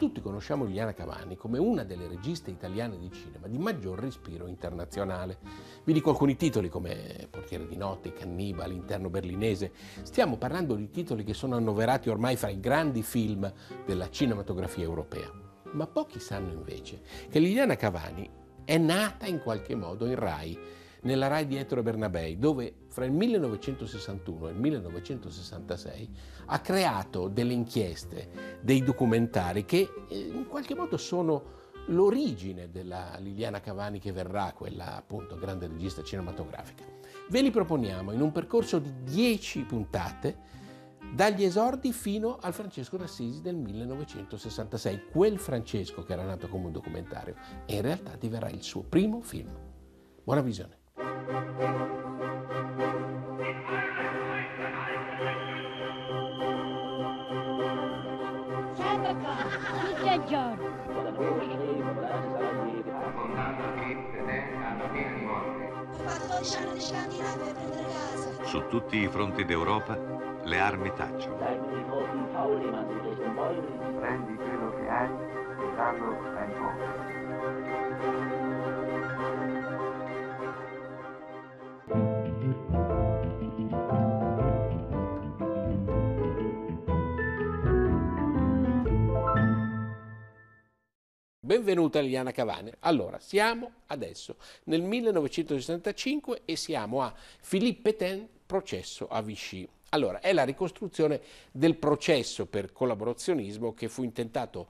Tutti conosciamo Liliana Cavani come una delle registe italiane di cinema di maggior respiro internazionale. Vi dico alcuni titoli come Portiere di notte, Cannibale, Interno berlinese. Stiamo parlando di titoli che sono annoverati ormai fra i grandi film della cinematografia europea. Ma pochi sanno invece che Liliana Cavani è nata in qualche modo in Rai nella RAI di Ettore Bernabei, dove fra il 1961 e il 1966 ha creato delle inchieste, dei documentari che eh, in qualche modo sono l'origine della Liliana Cavani che verrà, quella appunto grande regista cinematografica. Ve li proponiamo in un percorso di 10 puntate dagli esordi fino al Francesco d'Assisi del 1966, quel Francesco che era nato come un documentario e in realtà diverrà il suo primo film. Buona visione. Sempre qua, tutti i giorni. Contato che hanno pena di morte. Ho fatto 12 anni di Scandinavia per prendere casa. Su tutti i fronti d'Europa le armi tacciono. Prendi quello che hai e dallo ai poveri. Benvenuta Liliana Cavani. Allora, siamo adesso nel 1965 e siamo a Philippe Pétain, processo a Vichy. Allora, è la ricostruzione del processo per collaborazionismo che fu intentato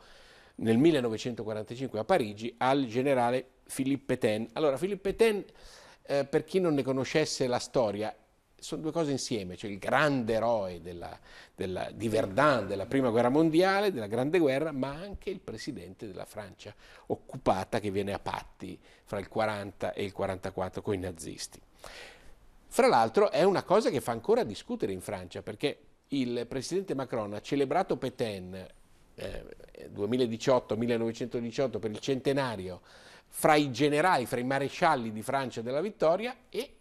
nel 1945 a Parigi al generale Philippe Pétain. Allora, Philippe Pétain, eh, per chi non ne conoscesse la storia, sono due cose insieme, cioè il grande eroe della, della, di Verdun della prima guerra mondiale, della grande guerra, ma anche il presidente della Francia occupata che viene a patti fra il 40 e il 44 con i nazisti. Fra l'altro è una cosa che fa ancora discutere in Francia perché il presidente Macron ha celebrato Pétain eh, 2018-1918 per il centenario fra i generali, fra i marescialli di Francia della vittoria e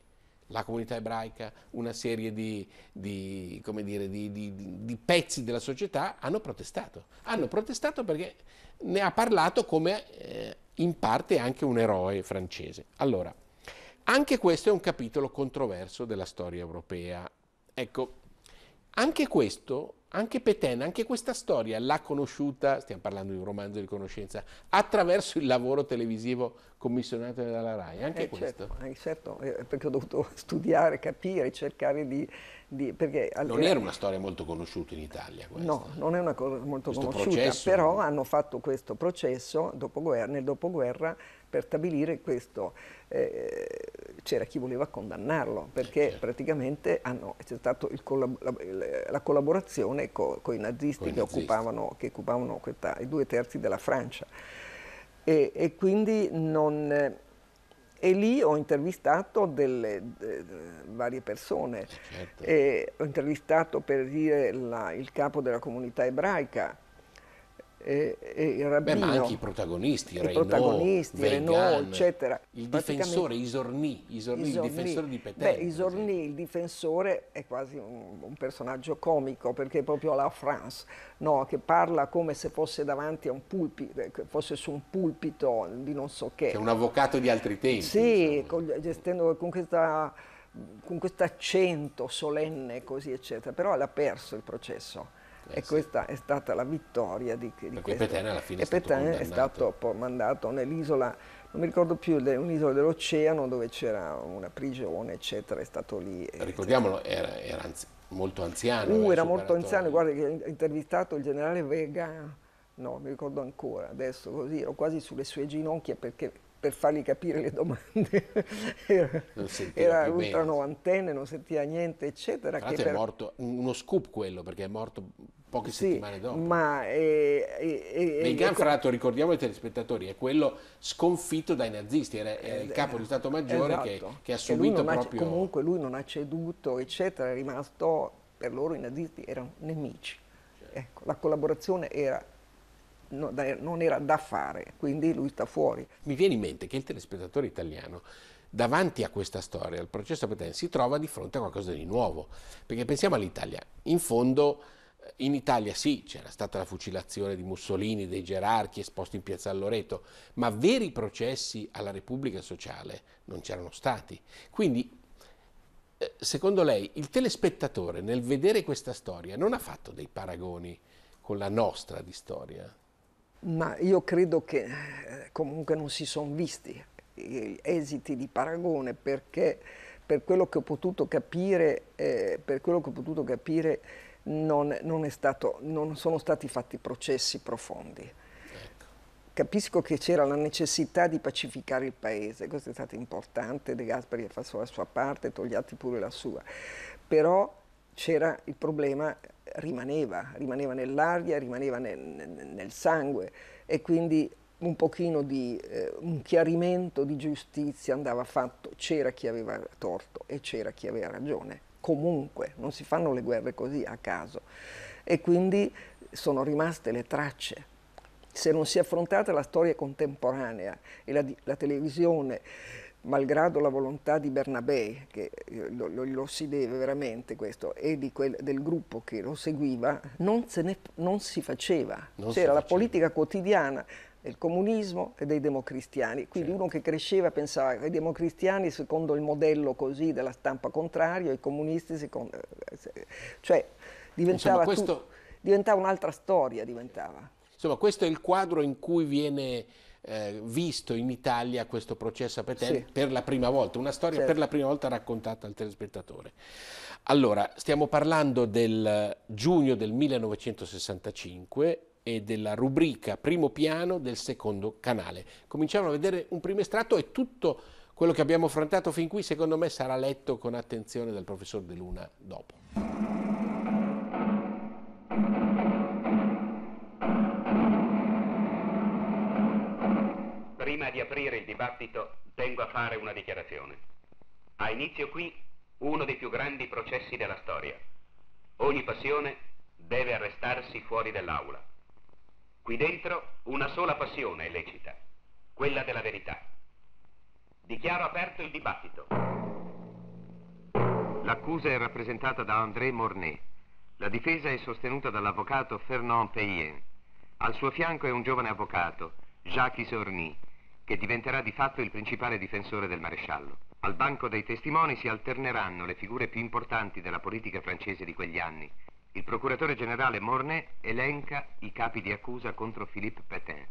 la comunità ebraica, una serie di, di, dire, di, di, pezzi della società hanno protestato. Hanno protestato perché ne ha parlato come eh, in parte anche un eroe francese. Allora, anche questo è un capitolo controverso della storia europea. Ecco, anche questo, anche Pétain, anche questa storia l'ha conosciuta, stiamo parlando di un romanzo di conoscenza, attraverso il lavoro televisivo commissionato dalla RAI, anche eh, questo. Certo, eh, certo, eh, perché ho dovuto studiare, capire, cercare di... di perché Non era una storia molto conosciuta in Italia questa. No, non è una cosa molto Questo conosciuta, processo- però hanno fatto questo processo dopoguerra- nel dopoguerra per stabilire questo. Eh, c'era chi voleva condannarlo, perché certo. praticamente hanno- c'è stata la, il- la collaborazione co- con i nazisti, che nazisti. occupavano, che occupavano questa- i due terzi della Francia. E, e quindi non... eh, E lì ho intervistato delle, de- de- varie persone. Certo. Ho intervistato per dire la- il capo della comunità ebraica e, e il Beh, rabbino. ma anche i protagonisti, i Reynaud, protagonisti, Weigand, Renault, eccetera. Il difensore Isorni, Isorni, il Isorni. difensore di Pétain. Beh, Isorni, il difensore, è quasi un, un personaggio comico perché è proprio la France, no, che parla come se fosse davanti a un pulpito, che fosse su un pulpito di non so che. Che è un avvocato di altri tempi. Sì, con, gestendo con questa con questo accento solenne così eccetera, però l'ha perso il processo. Eh e questa è stata la vittoria di, di Perché questo. Pétain alla fine è e stato è stato mandato nell'isola, non mi ricordo più, un'isola dell'oceano dove c'era una prigione, eccetera, è stato lì. Ricordiamolo, era, era anzi- molto anziano. Uh, aveva era molto anziano, guarda che ho intervistato il generale Vega, no, mi ricordo ancora, adesso così, ero quasi sulle sue ginocchia perché per fargli capire le domande era, era ultra novantenne, non sentiva niente, eccetera. Tra che è per- morto, uno scoop quello, perché è morto poche sì, settimane dopo. ma eh, eh, eh, ecco- fra l'altro, ricordiamo ai telespettatori, è quello sconfitto dai nazisti, era, era il capo di Stato Maggiore che, esatto, che ha lui subito ha- proprio... comunque lui non ha ceduto, eccetera, è rimasto, per loro i nazisti erano nemici. Ecco, la collaborazione era, no, da- non era da fare, quindi lui sta fuori. Mi viene in mente che il telespettatore italiano, davanti a questa storia, al processo Pétain, si trova di fronte a qualcosa di nuovo. Perché pensiamo all'Italia, in fondo in Italia sì, c'era stata la fucilazione di Mussolini, dei gerarchi esposti in piazza Loreto, ma veri processi alla Repubblica Sociale non c'erano stati. Quindi, eh, secondo lei, il telespettatore nel vedere questa storia non ha fatto dei paragoni con la nostra di storia? Ma io credo che eh, comunque non si sono visti esiti di paragone perché per quello che ho potuto capire, eh, per quello che ho potuto capire non, non, stato, non sono stati fatti processi profondi. Ecco. Capisco che c'era la necessità di pacificare il paese, questo è stato importante, De Gasperi ha fatto la sua parte, Togliatti pure la sua, però c'era il problema, rimaneva, rimaneva nell'aria, rimaneva nel, nel sangue e quindi un pochino di eh, un chiarimento di giustizia andava fatto, c'era chi aveva torto e c'era chi aveva ragione. Comunque, non si fanno le guerre così a caso. E quindi sono rimaste le tracce. Se non si è affrontata la storia contemporanea e la, la televisione, malgrado la volontà di Bernabé, che eh, lo, lo, lo si deve veramente questo, e quel, del gruppo che lo seguiva, non, ne, non si faceva. C'era la politica quotidiana, del comunismo e dei democristiani. Quindi certo. uno che cresceva pensava che i democristiani secondo il modello così della stampa contrario, i comunisti secondo... Cioè diventava, questo... diventava un'altra storia. Diventava. Insomma, questo è il quadro in cui viene eh, visto in Italia questo processo a Petel sì. per la prima volta, una storia certo. per la prima volta raccontata al telespettatore. Allora, stiamo parlando del giugno del 1965 e della rubrica primo piano del secondo canale. Cominciamo a vedere un primo estratto e tutto quello che abbiamo affrontato fin qui secondo me sarà letto con attenzione dal professor De Luna dopo. Prima di aprire il dibattito tengo a fare una dichiarazione. Ha inizio qui uno dei più grandi processi della storia. Ogni passione deve arrestarsi fuori dell'aula. Qui dentro una sola passione è lecita, quella della verità. Dichiaro aperto il dibattito. L'accusa è rappresentata da André Mornay. La difesa è sostenuta dall'avvocato Fernand Payen. Al suo fianco è un giovane avvocato, Jacques Orny, che diventerà di fatto il principale difensore del maresciallo. Al banco dei testimoni si alterneranno le figure più importanti della politica francese di quegli anni, il procuratore generale Mornay elenca i capi di accusa contro Philippe Pétain.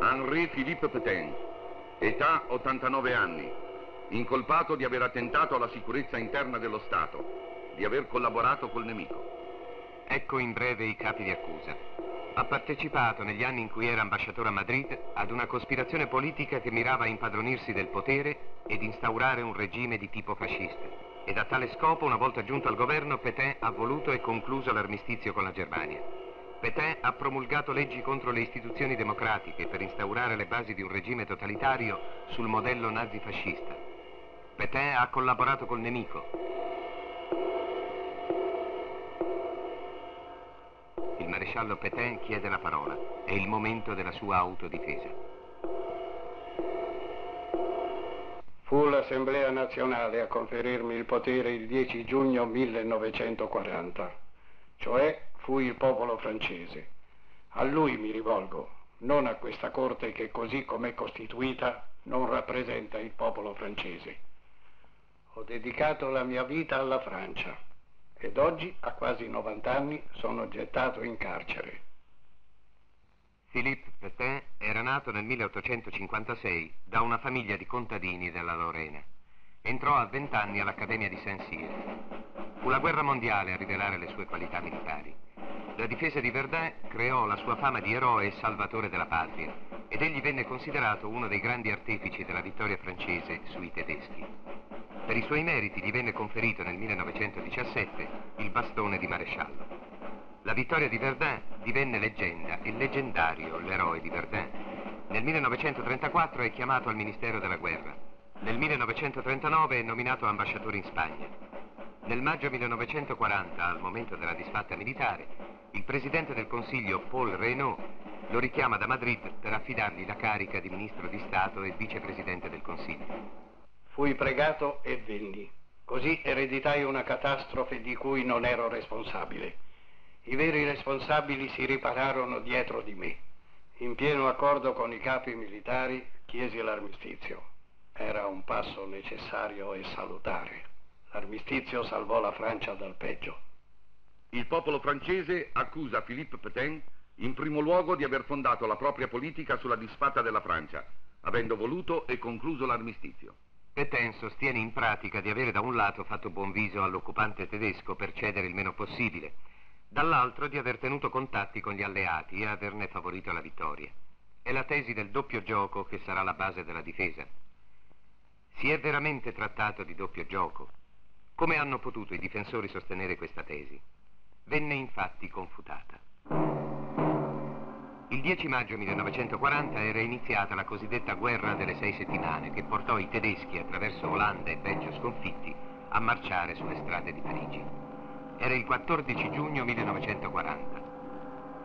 Henri Philippe Pétain, età 89 anni, incolpato di aver attentato alla sicurezza interna dello Stato, di aver collaborato col nemico. Ecco in breve i capi di accusa. Ha partecipato negli anni in cui era ambasciatore a Madrid ad una cospirazione politica che mirava a impadronirsi del potere ed instaurare un regime di tipo fascista ed a tale scopo, una volta giunto al governo, Pétain ha voluto e concluso l'armistizio con la Germania. Pétain ha promulgato leggi contro le istituzioni democratiche per instaurare le basi di un regime totalitario sul modello nazifascista. Pétain ha collaborato col nemico. Il maresciallo Pétain chiede la parola. È il momento della sua autodifesa. Fu l'Assemblea nazionale a conferirmi il potere il 10 giugno 1940, cioè fu il popolo francese. A lui mi rivolgo, non a questa Corte che così com'è costituita non rappresenta il popolo francese. Ho dedicato la mia vita alla Francia ed oggi, a quasi 90 anni, sono gettato in carcere. Philippe Pétain era nato nel 1856 da una famiglia di contadini della Lorena. Entrò a 20 anni all'Accademia di Saint-Cyr. Fu la guerra mondiale a rivelare le sue qualità militari. La difesa di Verdun creò la sua fama di eroe e salvatore della patria ed egli venne considerato uno dei grandi artefici della vittoria francese sui tedeschi. Per i suoi meriti gli venne conferito nel 1917 il bastone di maresciallo. La vittoria di Verdun divenne leggenda e leggendario l'eroe di Verdun. Nel 1934 è chiamato al Ministero della Guerra. Nel 1939 è nominato ambasciatore in Spagna. Nel maggio 1940, al momento della disfatta militare, il presidente del Consiglio Paul Reynaud lo richiama da Madrid per affidargli la carica di ministro di Stato e vicepresidente del Consiglio. Fui pregato e venni. Così ereditai una catastrofe di cui non ero responsabile. I veri responsabili si ripararono dietro di me. In pieno accordo con i capi militari chiesi l'armistizio. Era un passo necessario e salutare. L'armistizio salvò la Francia dal peggio. Il popolo francese accusa Philippe Pétain in primo luogo di aver fondato la propria politica sulla disfatta della Francia, avendo voluto e concluso l'armistizio. Pétain sostiene in pratica di avere da un lato fatto buon viso all'occupante tedesco per cedere il meno possibile, dall'altro di aver tenuto contatti con gli alleati e averne favorito la vittoria. È la tesi del doppio gioco che sarà la base della difesa. Si è veramente trattato di doppio gioco? Come hanno potuto i difensori sostenere questa tesi? Venne infatti confutata. Il 10 maggio 1940 era iniziata la cosiddetta guerra delle sei settimane che portò i tedeschi attraverso Olanda e Belgio sconfitti a marciare sulle strade di Parigi. Era il 14 giugno 1940.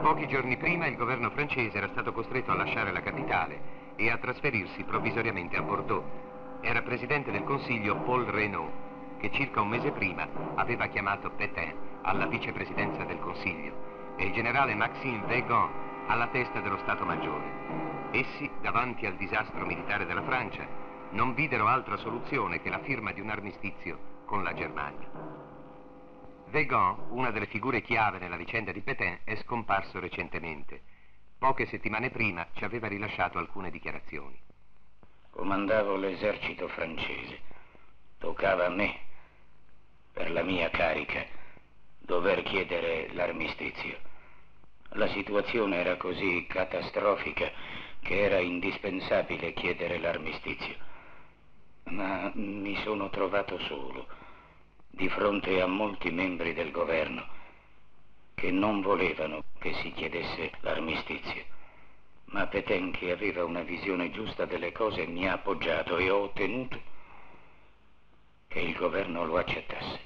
Pochi giorni prima il governo francese era stato costretto a lasciare la capitale e a trasferirsi provvisoriamente a Bordeaux. Era presidente del Consiglio Paul Reynaud, che circa un mese prima aveva chiamato Pétain alla vicepresidenza del Consiglio e il generale Maxime Weygand alla testa dello Stato Maggiore. Essi, davanti al disastro militare della Francia, non videro altra soluzione che la firma di un armistizio con la Germania. Weygand, una delle figure chiave nella vicenda di Pétain, è scomparso recentemente. Poche settimane prima ci aveva rilasciato alcune dichiarazioni. Comandavo l'esercito francese. Toccava a me, per la mia carica, dover chiedere l'armistizio. La situazione era così catastrofica che era indispensabile chiedere l'armistizio. Ma mi sono trovato solo, di fronte a molti membri del governo che non volevano che si chiedesse l'armistizio. Ma Petain, che aveva una visione giusta delle cose, mi ha appoggiato e ho ottenuto che il governo lo accettasse.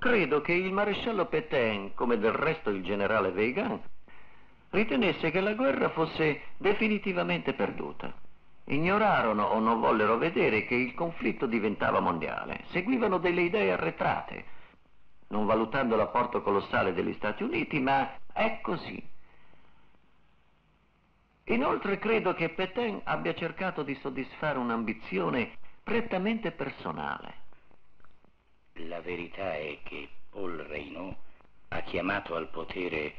Credo che il maresciallo Pétain, come del resto il generale Weygand, ritenesse che la guerra fosse definitivamente perduta. Ignorarono o non vollero vedere che il conflitto diventava mondiale. Seguivano delle idee arretrate, non valutando l'apporto colossale degli Stati Uniti, ma è così. Inoltre credo che Pétain abbia cercato di soddisfare un'ambizione prettamente personale. La verità è che Paul Reynaud ha chiamato al potere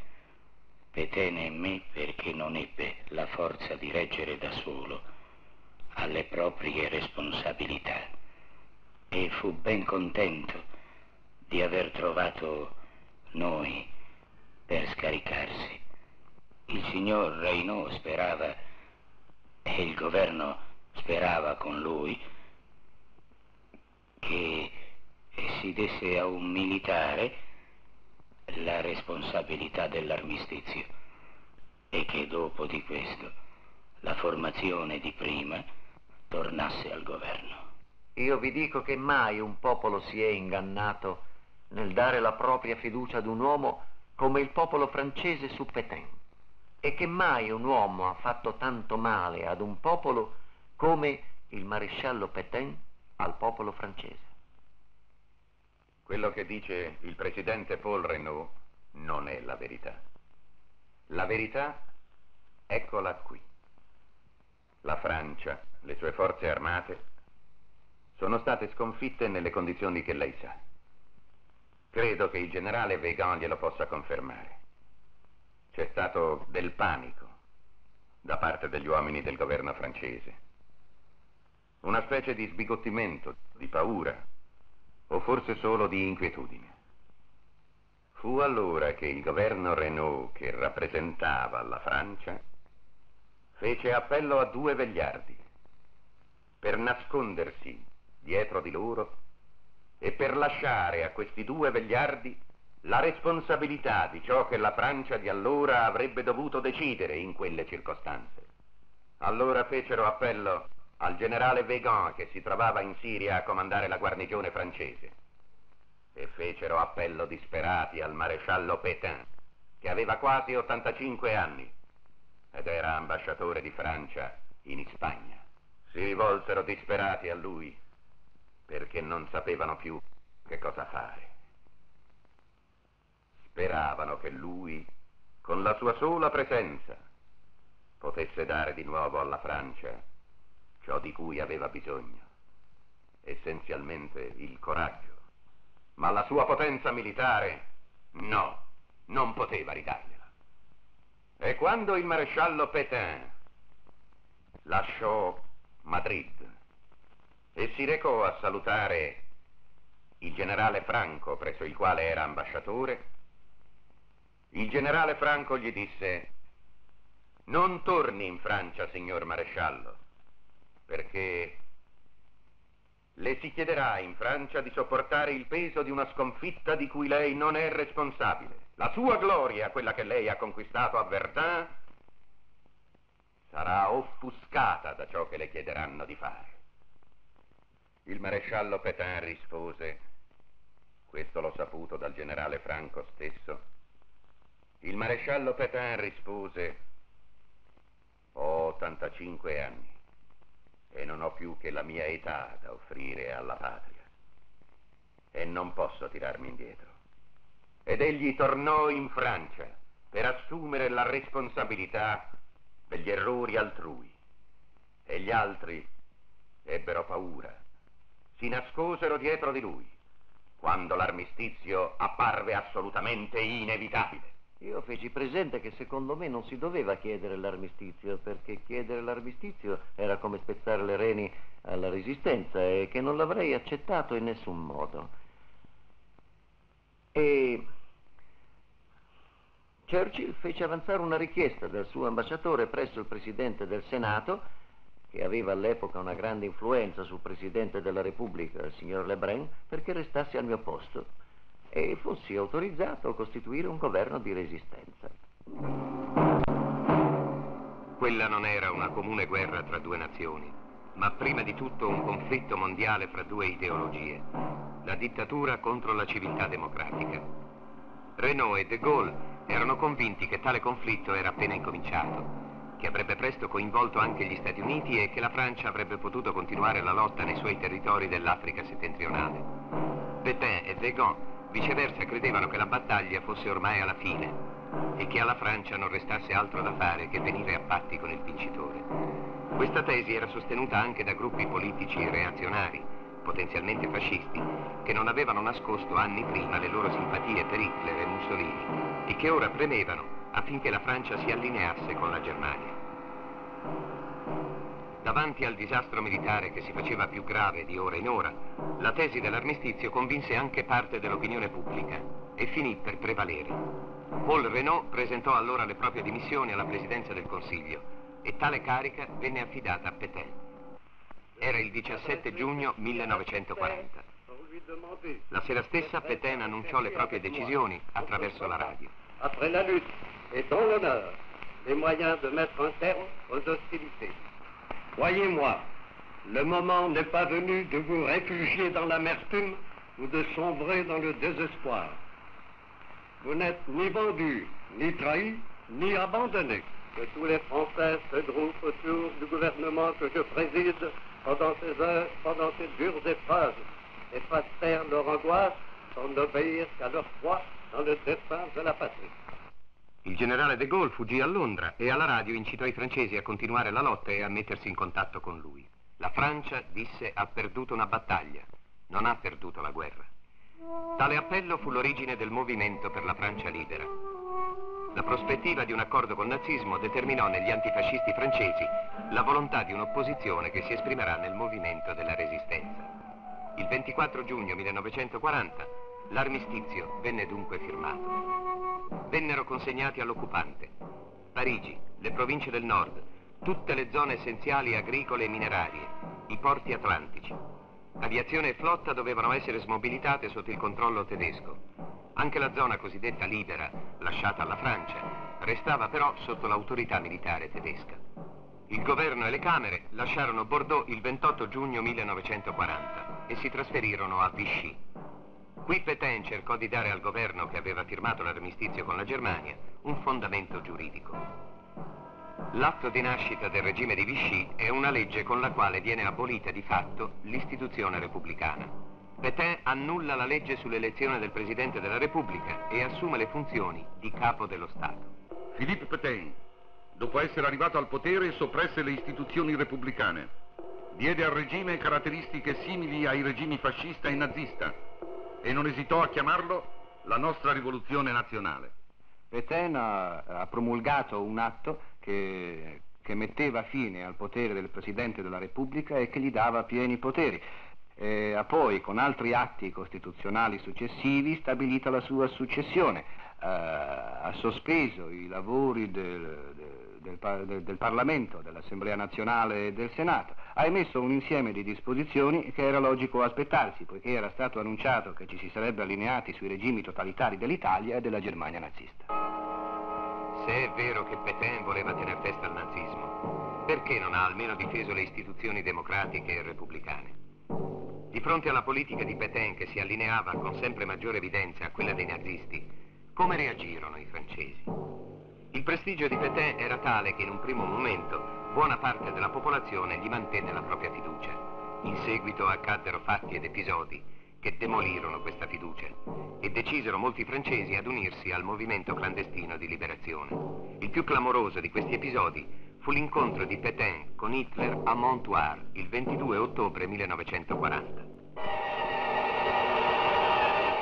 Pétain e me perché non ebbe la forza di reggere da solo alle proprie responsabilità e fu ben contento di aver trovato noi per scaricarsi. Il signor Reynaud sperava e il governo sperava con lui che si desse a un militare la responsabilità dell'armistizio e che dopo di questo la formazione di prima tornasse al governo. Io vi dico che mai un popolo si è ingannato nel dare la propria fiducia ad un uomo come il popolo francese su Pétain e che mai un uomo ha fatto tanto male ad un popolo come il maresciallo Pétain al popolo francese. Quello che dice il presidente Paul Renault non è la verità. La verità, eccola qui. La Francia, le sue forze armate, sono state sconfitte nelle condizioni che lei sa. Credo che il generale Weygand glielo possa confermare. C'è stato del panico da parte degli uomini del governo francese. Una specie di sbigottimento, di paura, o forse solo di inquietudine. Fu allora che il governo Renault, che rappresentava la Francia, fece appello a due vegliardi per nascondersi dietro di loro e per lasciare a questi due vegliardi la responsabilità di ciò che la Francia di allora avrebbe dovuto decidere in quelle circostanze. Allora fecero appello al generale Weygand che si trovava in Siria a comandare la guarnigione francese e fecero appello disperati al maresciallo Pétain che aveva quasi 85 anni ed era ambasciatore di Francia in Spagna. Si rivolsero disperati a lui perché non sapevano più che cosa fare. Speravano che lui, con la sua sola presenza, potesse dare di nuovo alla Francia ciò di cui aveva bisogno, essenzialmente il coraggio. Ma la sua potenza militare, no, non poteva ridargliela. E quando il maresciallo Pétain lasciò Madrid e si recò a salutare il generale Franco presso il quale era ambasciatore, il generale Franco gli disse non torni in Francia, signor maresciallo, perché le si chiederà in Francia di sopportare il peso di una sconfitta di cui lei non è responsabile. La sua gloria, quella che lei ha conquistato a Verdun, sarà offuscata da ciò che le chiederanno di fare. Il maresciallo Pétain rispose, questo l'ho saputo dal generale Franco stesso, il maresciallo Pétain rispose, ho 85 anni e non ho più che la mia età da offrire alla patria e non posso tirarmi indietro. Ed egli tornò in Francia per assumere la responsabilità degli errori altrui e gli altri ebbero paura, si nascosero dietro di lui quando l'armistizio apparve assolutamente inevitabile. Io feci presente che secondo me non si doveva chiedere l'armistizio, perché chiedere l'armistizio era come spezzare le reni alla resistenza e che non l'avrei accettato in nessun modo. E Churchill fece avanzare una richiesta del suo ambasciatore presso il Presidente del Senato, che aveva all'epoca una grande influenza sul Presidente della Repubblica, il signor Lebrun, perché restasse al mio posto e fossi autorizzato a costituire un governo di resistenza. Quella non era una comune guerra tra due nazioni, ma prima di tutto un conflitto mondiale fra due ideologie, la dittatura contro la civiltà democratica. Renault e De Gaulle erano convinti che tale conflitto era appena incominciato, che avrebbe presto coinvolto anche gli Stati Uniti e che la Francia avrebbe potuto continuare la lotta nei suoi territori dell'Africa settentrionale. Pétain e Gaulle Viceversa credevano che la battaglia fosse ormai alla fine e che alla Francia non restasse altro da fare che venire a patti con il vincitore. Questa tesi era sostenuta anche da gruppi politici reazionari, potenzialmente fascisti, che non avevano nascosto anni prima le loro simpatie per Hitler e Mussolini e che ora premevano affinché la Francia si allineasse con la Germania. Davanti al disastro militare che si faceva più grave di ora in ora, la tesi dell'armistizio convinse anche parte dell'opinione pubblica e finì per prevalere. Paul Renault presentò allora le proprie dimissioni alla presidenza del Consiglio e tale carica venne affidata a Pétain. Era il 17 giugno 1940. La sera stessa Pétain annunciò le proprie decisioni attraverso la radio. Après la lutte et dans l'honneur, les moyens de mettre un terme aux hostilités. Croyez-moi, le moment n'est pas venu de vous réfugier dans l'amertume ou de sombrer dans le désespoir. Vous n'êtes ni vendu, ni trahi, ni abandonné. Que tous les Français se groupent autour du gouvernement que je préside pendant ces heures, pendant ces dures épreuves, et fassent taire leur angoisse pour n'obéir qu'à leur foi dans le destin de la patrie. Il generale de Gaulle fuggì a Londra e alla radio incitò i francesi a continuare la lotta e a mettersi in contatto con lui. La Francia, disse, ha perduto una battaglia, non ha perduto la guerra. Tale appello fu l'origine del movimento per la Francia libera. La prospettiva di un accordo col nazismo determinò negli antifascisti francesi la volontà di un'opposizione che si esprimerà nel movimento della resistenza. Il 24 giugno 1940 l'armistizio venne dunque firmato. Vennero consegnati all'occupante Parigi, le province del nord, tutte le zone essenziali agricole e minerarie, i porti atlantici. Aviazione e flotta dovevano essere smobilitate sotto il controllo tedesco. Anche la zona cosiddetta libera, lasciata alla Francia, restava però sotto l'autorità militare tedesca. Il governo e le Camere lasciarono Bordeaux il 28 giugno 1940 e si trasferirono a Vichy. Qui Pétain cercò di dare al governo che aveva firmato l'armistizio con la Germania un fondamento giuridico. L'atto di nascita del regime di Vichy è una legge con la quale viene abolita di fatto l'istituzione repubblicana. Pétain annulla la legge sull'elezione del Presidente della Repubblica e assume le funzioni di capo dello Stato. Philippe Pétain, dopo essere arrivato al potere, soppresse le istituzioni repubblicane. Diede al regime caratteristiche simili ai regimi fascista e nazista e non esitò a chiamarlo la nostra rivoluzione nazionale. Pétain ha, ha promulgato un atto che, che, metteva fine al potere del Presidente della Repubblica e che gli dava pieni poteri. E ha poi, con altri atti costituzionali successivi, stabilito la sua successione. Eh, ha sospeso i lavori del, del, del, del Parlamento, dell'Assemblea nazionale e del Senato. Ha emesso un insieme di disposizioni che era logico aspettarsi, poiché era stato annunciato che ci si sarebbe allineati sui regimi totalitari dell'Italia e della Germania nazista. Se è vero che Pétain voleva tener testa al nazismo, perché non ha almeno difeso le istituzioni democratiche e repubblicane? Di fronte alla politica di Pétain che si allineava con sempre maggiore evidenza a quella dei nazisti, come reagirono i francesi? Il prestigio di Pétain era tale che in un primo momento buona parte della popolazione gli mantenne la propria fiducia. In seguito accaddero fatti ed episodi che demolirono questa fiducia e decisero molti francesi ad unirsi al movimento clandestino di liberazione. Il più clamoroso di questi episodi fu l'incontro di Pétain con Hitler a Montoire il 22 ottobre 1940.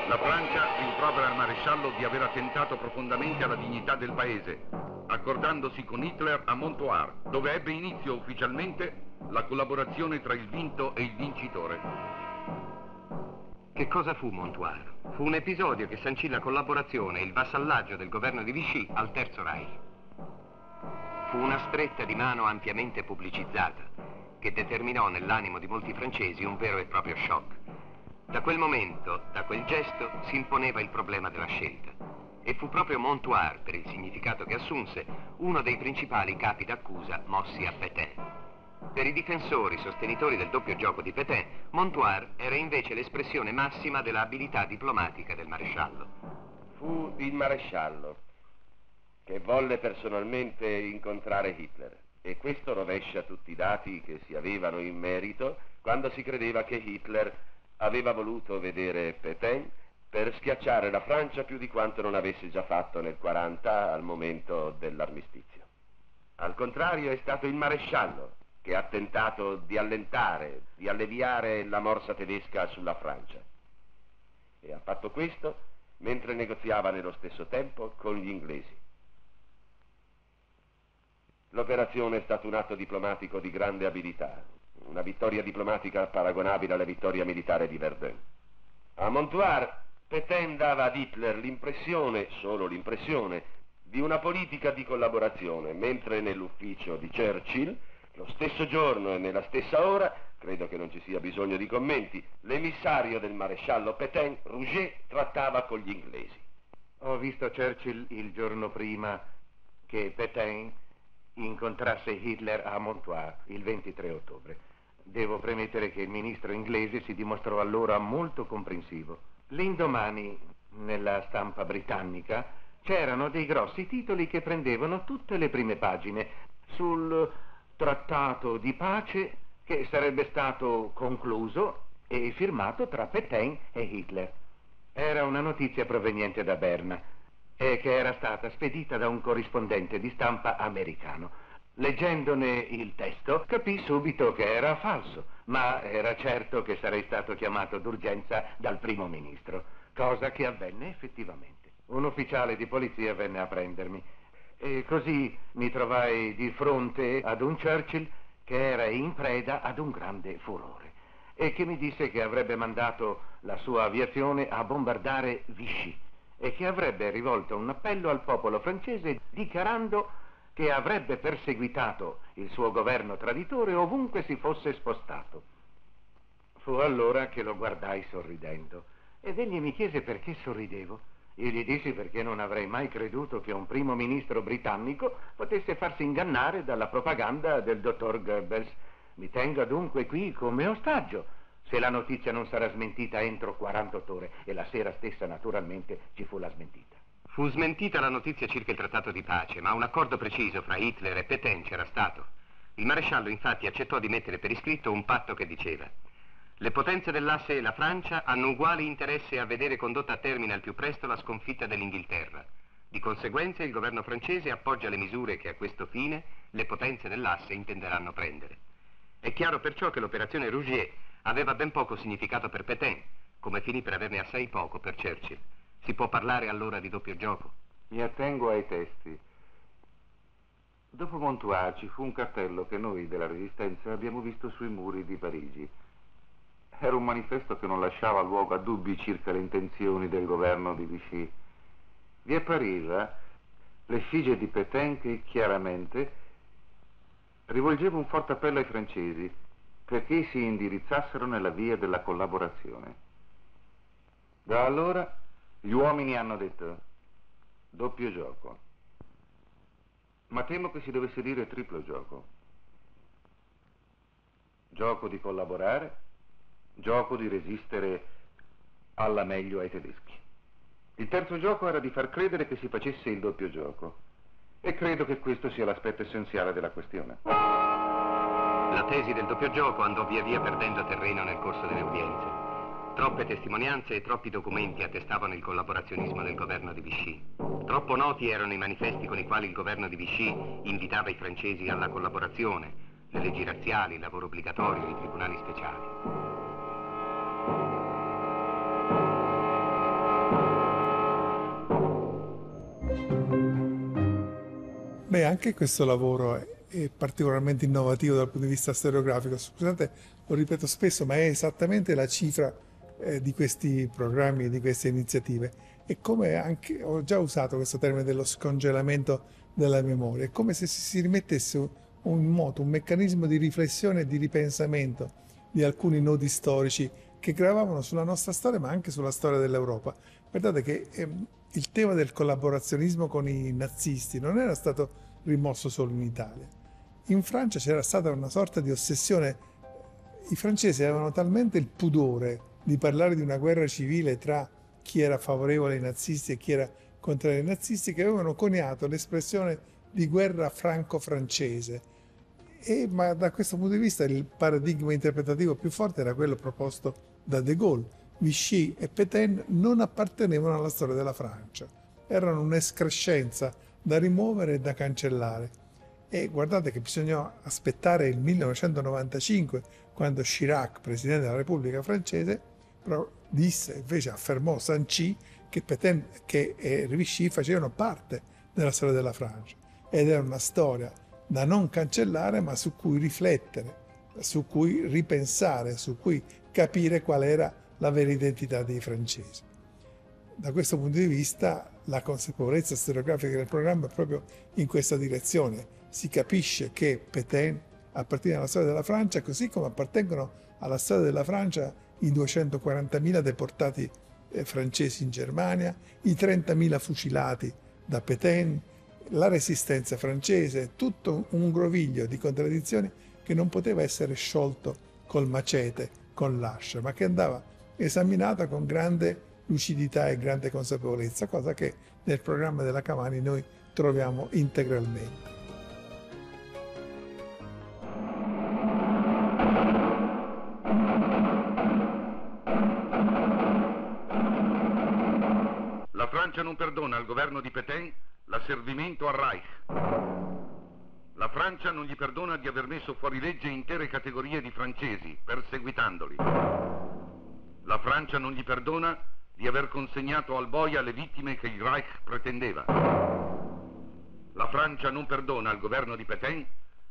La Francia rimprovera al maresciallo di aver attentato profondamente alla dignità del paese, accordandosi con Hitler a Montoire, dove ebbe inizio ufficialmente la collaborazione tra il vinto e il vincitore. Che cosa fu Montoire? Fu un episodio che sancì la collaborazione e il vassallaggio del governo di Vichy al Terzo Reich. Fu una stretta di mano ampiamente pubblicizzata che determinò nell'animo di molti francesi un vero e proprio shock. Da quel momento, da quel gesto, si imponeva il problema della scelta. E fu proprio Montoire, per il significato che assunse, uno dei principali capi d'accusa mossi a Pétain. Per i difensori sostenitori del doppio gioco di Pétain, Montoire era invece l'espressione massima dell'abilità diplomatica del maresciallo. Fu il maresciallo che volle personalmente incontrare Hitler e questo rovescia tutti i dati che si avevano in merito quando si credeva che Hitler aveva voluto vedere Pétain per schiacciare la Francia più di quanto non avesse già fatto nel 40 al momento dell'armistizio. Al contrario è stato il maresciallo che ha tentato di allentare, di alleviare la morsa tedesca sulla Francia. E ha fatto questo mentre negoziava nello stesso tempo con gli inglesi. L'operazione è stato un atto diplomatico di grande abilità, una vittoria diplomatica paragonabile alla vittoria militare di Verdun. A Montoire, Pétain dava ad Hitler l'impressione, solo l'impressione, di una politica di collaborazione, mentre nell'ufficio di Churchill, lo stesso giorno e nella stessa ora, credo che non ci sia bisogno di commenti, l'emissario del maresciallo Pétain, Rouget, trattava con gli inglesi. Ho visto Churchill il giorno prima che Pétain incontrasse Hitler a Montoire il 23 ottobre. Devo premettere che il ministro inglese si dimostrò allora molto comprensivo. L'indomani, nella stampa britannica, c'erano dei grossi titoli che prendevano tutte le prime pagine sul trattato di pace che sarebbe stato concluso e firmato tra Pétain e Hitler. Era una notizia proveniente da Berna e che era stata spedita da un corrispondente di stampa americano. Leggendone il testo capì subito che era falso, ma era certo che sarei stato chiamato d'urgenza dal primo ministro, cosa che avvenne effettivamente. Un ufficiale di polizia venne a prendermi e così mi trovai di fronte ad un Churchill che era in preda ad un grande furore e che mi disse che avrebbe mandato la sua aviazione a bombardare Vichy e che avrebbe rivolto un appello al popolo francese dichiarando che avrebbe perseguitato il suo governo traditore ovunque si fosse spostato. Fu allora che lo guardai sorridendo ed egli mi chiese perché sorridevo. Io gli dissi perché non avrei mai creduto che un primo ministro britannico potesse farsi ingannare dalla propaganda del dottor Goebbels. Mi tenga dunque qui come ostaggio, se la notizia non sarà smentita entro 48 ore, e la sera stessa naturalmente ci fu la smentita. Fu smentita la notizia circa il trattato di pace, ma un accordo preciso fra Hitler e Pétain c'era stato. Il maresciallo infatti accettò di mettere per iscritto un patto che diceva le potenze dell'asse e la Francia hanno uguale interesse a vedere condotta a termine al più presto la sconfitta dell'Inghilterra. Di conseguenza il governo francese appoggia le misure che a questo fine le potenze dell'asse intenderanno prendere. È chiaro perciò che l'operazione Rougier aveva ben poco significato per Pétain, come finì per averne assai poco per Churchill. Si può parlare allora di doppio gioco? Mi attengo ai testi. Dopo Montois ci fu un cartello che noi della Resistenza abbiamo visto sui muri di Parigi. Era un manifesto che non lasciava luogo a dubbi circa le intenzioni del governo di Vichy. Vi appariva l'effigie di Pétain che chiaramente rivolgeva un forte appello ai francesi perché si indirizzassero nella via della collaborazione. Da allora gli uomini hanno detto doppio gioco, ma temo che si dovesse dire triplo gioco. Gioco di collaborare, gioco di resistere alla meglio ai tedeschi. Il terzo gioco era di far credere che si facesse il doppio gioco e credo che questo sia l'aspetto essenziale della questione. La tesi del doppio gioco andò via via perdendo terreno nel corso delle udienze. Troppe testimonianze e troppi documenti attestavano il collaborazionismo del governo di Vichy. Troppo noti erano i manifesti con i quali il governo di Vichy invitava i francesi alla collaborazione, le leggi razziali, il lavoro obbligatorio, i tribunali speciali. Beh, anche questo lavoro è, è, particolarmente innovativo dal punto di vista storiografico. Scusate, lo ripeto spesso, ma è esattamente la cifra eh, di questi programmi di queste iniziative. E come anche ho già usato questo termine dello scongelamento della memoria, è come se si rimettesse un moto, un meccanismo di riflessione e di ripensamento di alcuni nodi storici che gravavano sulla nostra storia, ma anche sulla storia dell'Europa. Guardate che ehm, il tema del collaborazionismo con i nazisti non era stato rimosso solo in Italia. In Francia c'era stata una sorta di ossessione. I francesi avevano talmente il pudore di parlare di una guerra civile tra chi era favorevole ai nazisti e chi era contrario ai nazisti che avevano coniato l'espressione di guerra franco-francese. E, ma da questo punto di vista il paradigma interpretativo più forte era quello proposto da De Gaulle Vichy e Pétain non appartenevano alla storia della Francia, erano un'escrescenza da rimuovere e da cancellare. E guardate che bisogna aspettare il 1995, quando Chirac, presidente della Repubblica francese, disse, invece affermò, sancì che Pétain e Vichy facevano parte della storia della Francia ed era una storia da non cancellare ma su cui riflettere, su cui ripensare, su cui capire qual era la vera identità dei francesi. Da questo punto di vista la consapevolezza storiografica del programma è proprio in questa direzione. Si capisce che Pétain appartiene alla storia della Francia, così come appartengono alla storia della Francia i 240.000 deportati eh, francesi in Germania, i 30.000 fucilati da Pétain, la resistenza francese, tutto un groviglio di contraddizioni che non poteva essere sciolto col macete, con l'ascia, ma che andava esaminata con grande lucidità e grande consapevolezza, cosa che nel programma della Cavani noi troviamo integralmente. La Francia non perdona al governo di Pétain l'asservimento al Reich. La Francia non gli perdona di aver messo fuori legge intere categorie di francesi, perseguitandoli. La Francia non gli perdona di aver consegnato al boia le vittime che il Reich pretendeva. La Francia non perdona al governo di Pétain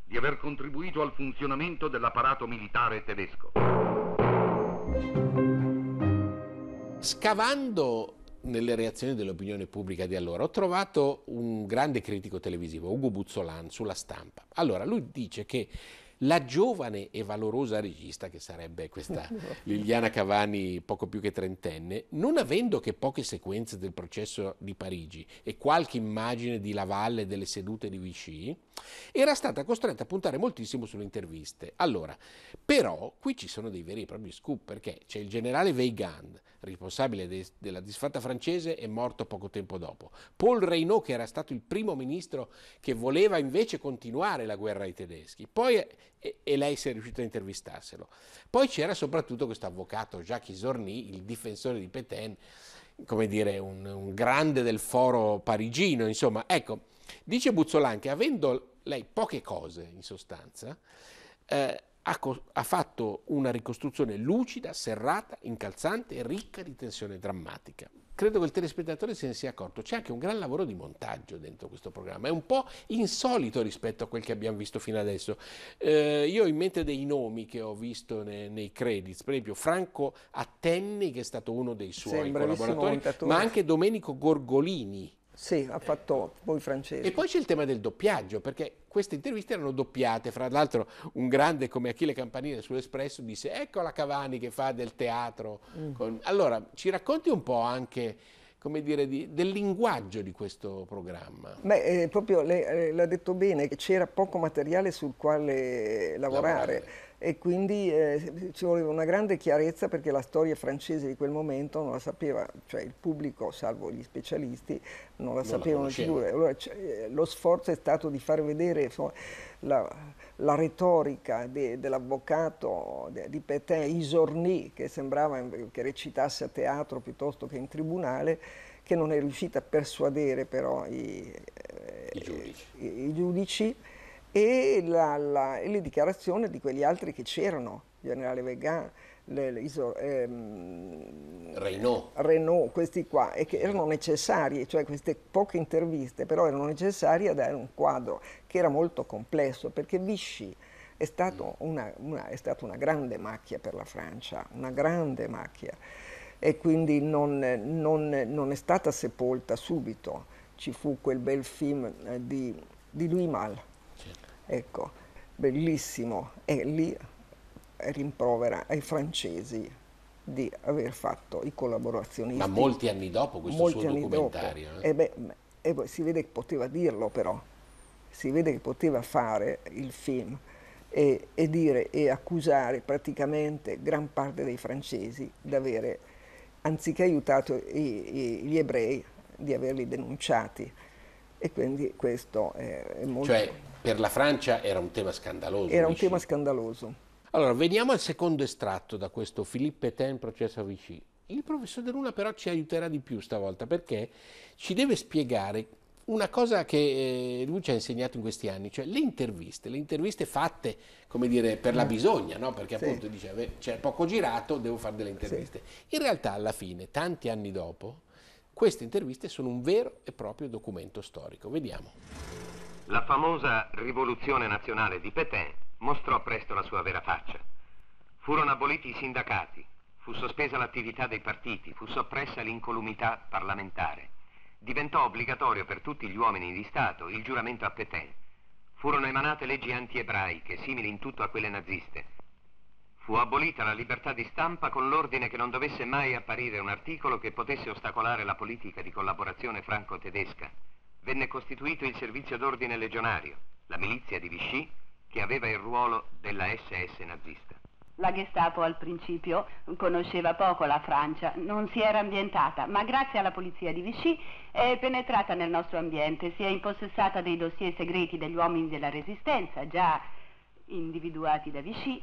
di aver contribuito al funzionamento dell'apparato militare tedesco. Scavando nelle reazioni dell'opinione pubblica di allora ho trovato un grande critico televisivo, Ugo Buzzolan, sulla stampa. Allora, lui dice che la giovane e valorosa regista, che sarebbe questa Liliana Cavani poco più che trentenne, non avendo che poche sequenze del processo di Parigi e qualche immagine di Lavalle delle sedute di Vichy, era stata costretta a puntare moltissimo sulle interviste. Allora, però qui ci sono dei veri e propri scoop, perché c'è il generale Weigand, responsabile de- della disfatta francese, è morto poco tempo dopo. Paul Reynaud, che era stato il primo ministro che voleva invece continuare la guerra ai tedeschi, poi, e, e lei si è riuscita a intervistarselo. Poi c'era soprattutto questo avvocato Jacques Isorni, il difensore di Pétain, come dire, un, un grande del foro parigino, insomma, ecco, dice Buzzolan che avendo lei poche cose in sostanza, eh, ha, ha, fatto una ricostruzione lucida, serrata, incalzante e ricca di tensione drammatica. Credo che il telespettatore se ne sia accorto. C'è anche un gran lavoro di montaggio dentro questo programma. È un po' insolito rispetto a quel che abbiamo visto fino adesso. Eh, io ho in mente dei nomi che ho visto nei, nei credits, per esempio Franco Attenni, che è stato uno dei suoi Sì, collaboratori, ma anche Domenico Gorgolini. Sì, ha fatto voi francesi. E poi c'è il tema del doppiaggio, perché queste interviste erano doppiate. Fra l'altro, un grande come Achille Campanile sull'Espresso disse: Ecco la Cavani che fa del teatro. Mm. con-". Allora, ci racconti un po' anche come dire, di- del linguaggio di questo programma. Beh, eh, proprio lei eh, l'ha detto bene, che c'era poco materiale sul quale lavorare e quindi eh, ci voleva una grande chiarezza perché la storia francese di quel momento non la sapeva, cioè il pubblico, salvo gli specialisti, non la Non sapevano sicuro. Allora, c- eh, lo sforzo è stato di far vedere insomma, la, la retorica de- dell'avvocato de- di Pétain, Isorni, che sembrava che recitasse a teatro piuttosto che in tribunale, che non è riuscita a persuadere però i, eh, i- i giudici e, la- la- e le dichiarazioni di quegli altri che c'erano, generale Vegan, le- le Iso- ehm, Reynaud. Renault, questi qua, e che erano necessarie, cioè queste poche interviste, però erano necessarie a dare un quadro che era molto complesso, perché Vichy è, stato una, una- è stata una grande macchia per la Francia, una grande macchia, e quindi non, non- non è stata sepolta subito. Ci fu quel bel film eh, di, di Louis Malle, ecco, bellissimo, e lì rimprovera ai francesi di aver fatto i collaborazionisti. Ma molti anni dopo questo Molti suo documentario. dopo. eh. E beh, e si vede che poteva dirlo però, si vede che poteva fare il film e, e dire e accusare praticamente gran parte dei francesi di avere, anziché aiutato i- i- gli ebrei, di averli denunciati. E quindi questo è, è molto... Cioè, per la Francia era un tema scandaloso. era un Vichy. tema scandaloso. Allora, veniamo al secondo estratto da questo Philippe Pétain processo a Vichy. Il professor De Luna però ci aiuterà di più stavolta perché ci deve spiegare una cosa che eh, lui ci ha insegnato in questi anni, cioè le interviste, le interviste fatte, come dire, per la bisogna, no? perché Sì. appunto dice "Beh, c'è poco girato, devo fare delle interviste. In realtà alla fine, tanti anni dopo, queste interviste sono un vero e proprio documento storico. Vediamo. La famosa rivoluzione nazionale di Pétain mostrò presto la sua vera faccia. Furono aboliti i sindacati, fu sospesa l'attività dei partiti, fu soppressa l'incolumità parlamentare. Diventò obbligatorio per tutti gli uomini di Stato il giuramento a Pétain. Furono emanate leggi anti-ebraiche, simili in tutto a quelle naziste. Fu abolita la libertà di stampa con l'ordine che non dovesse mai apparire un articolo che potesse ostacolare la politica di collaborazione franco-tedesca. Venne costituito il servizio d'ordine legionario, la milizia di Vichy, che aveva il ruolo della SS nazista. La Gestapo al principio conosceva poco la Francia, non si era ambientata, ma grazie alla polizia di Vichy è penetrata nel nostro ambiente, si è impossessata dei dossier segreti degli uomini della Resistenza, già individuati da Vichy,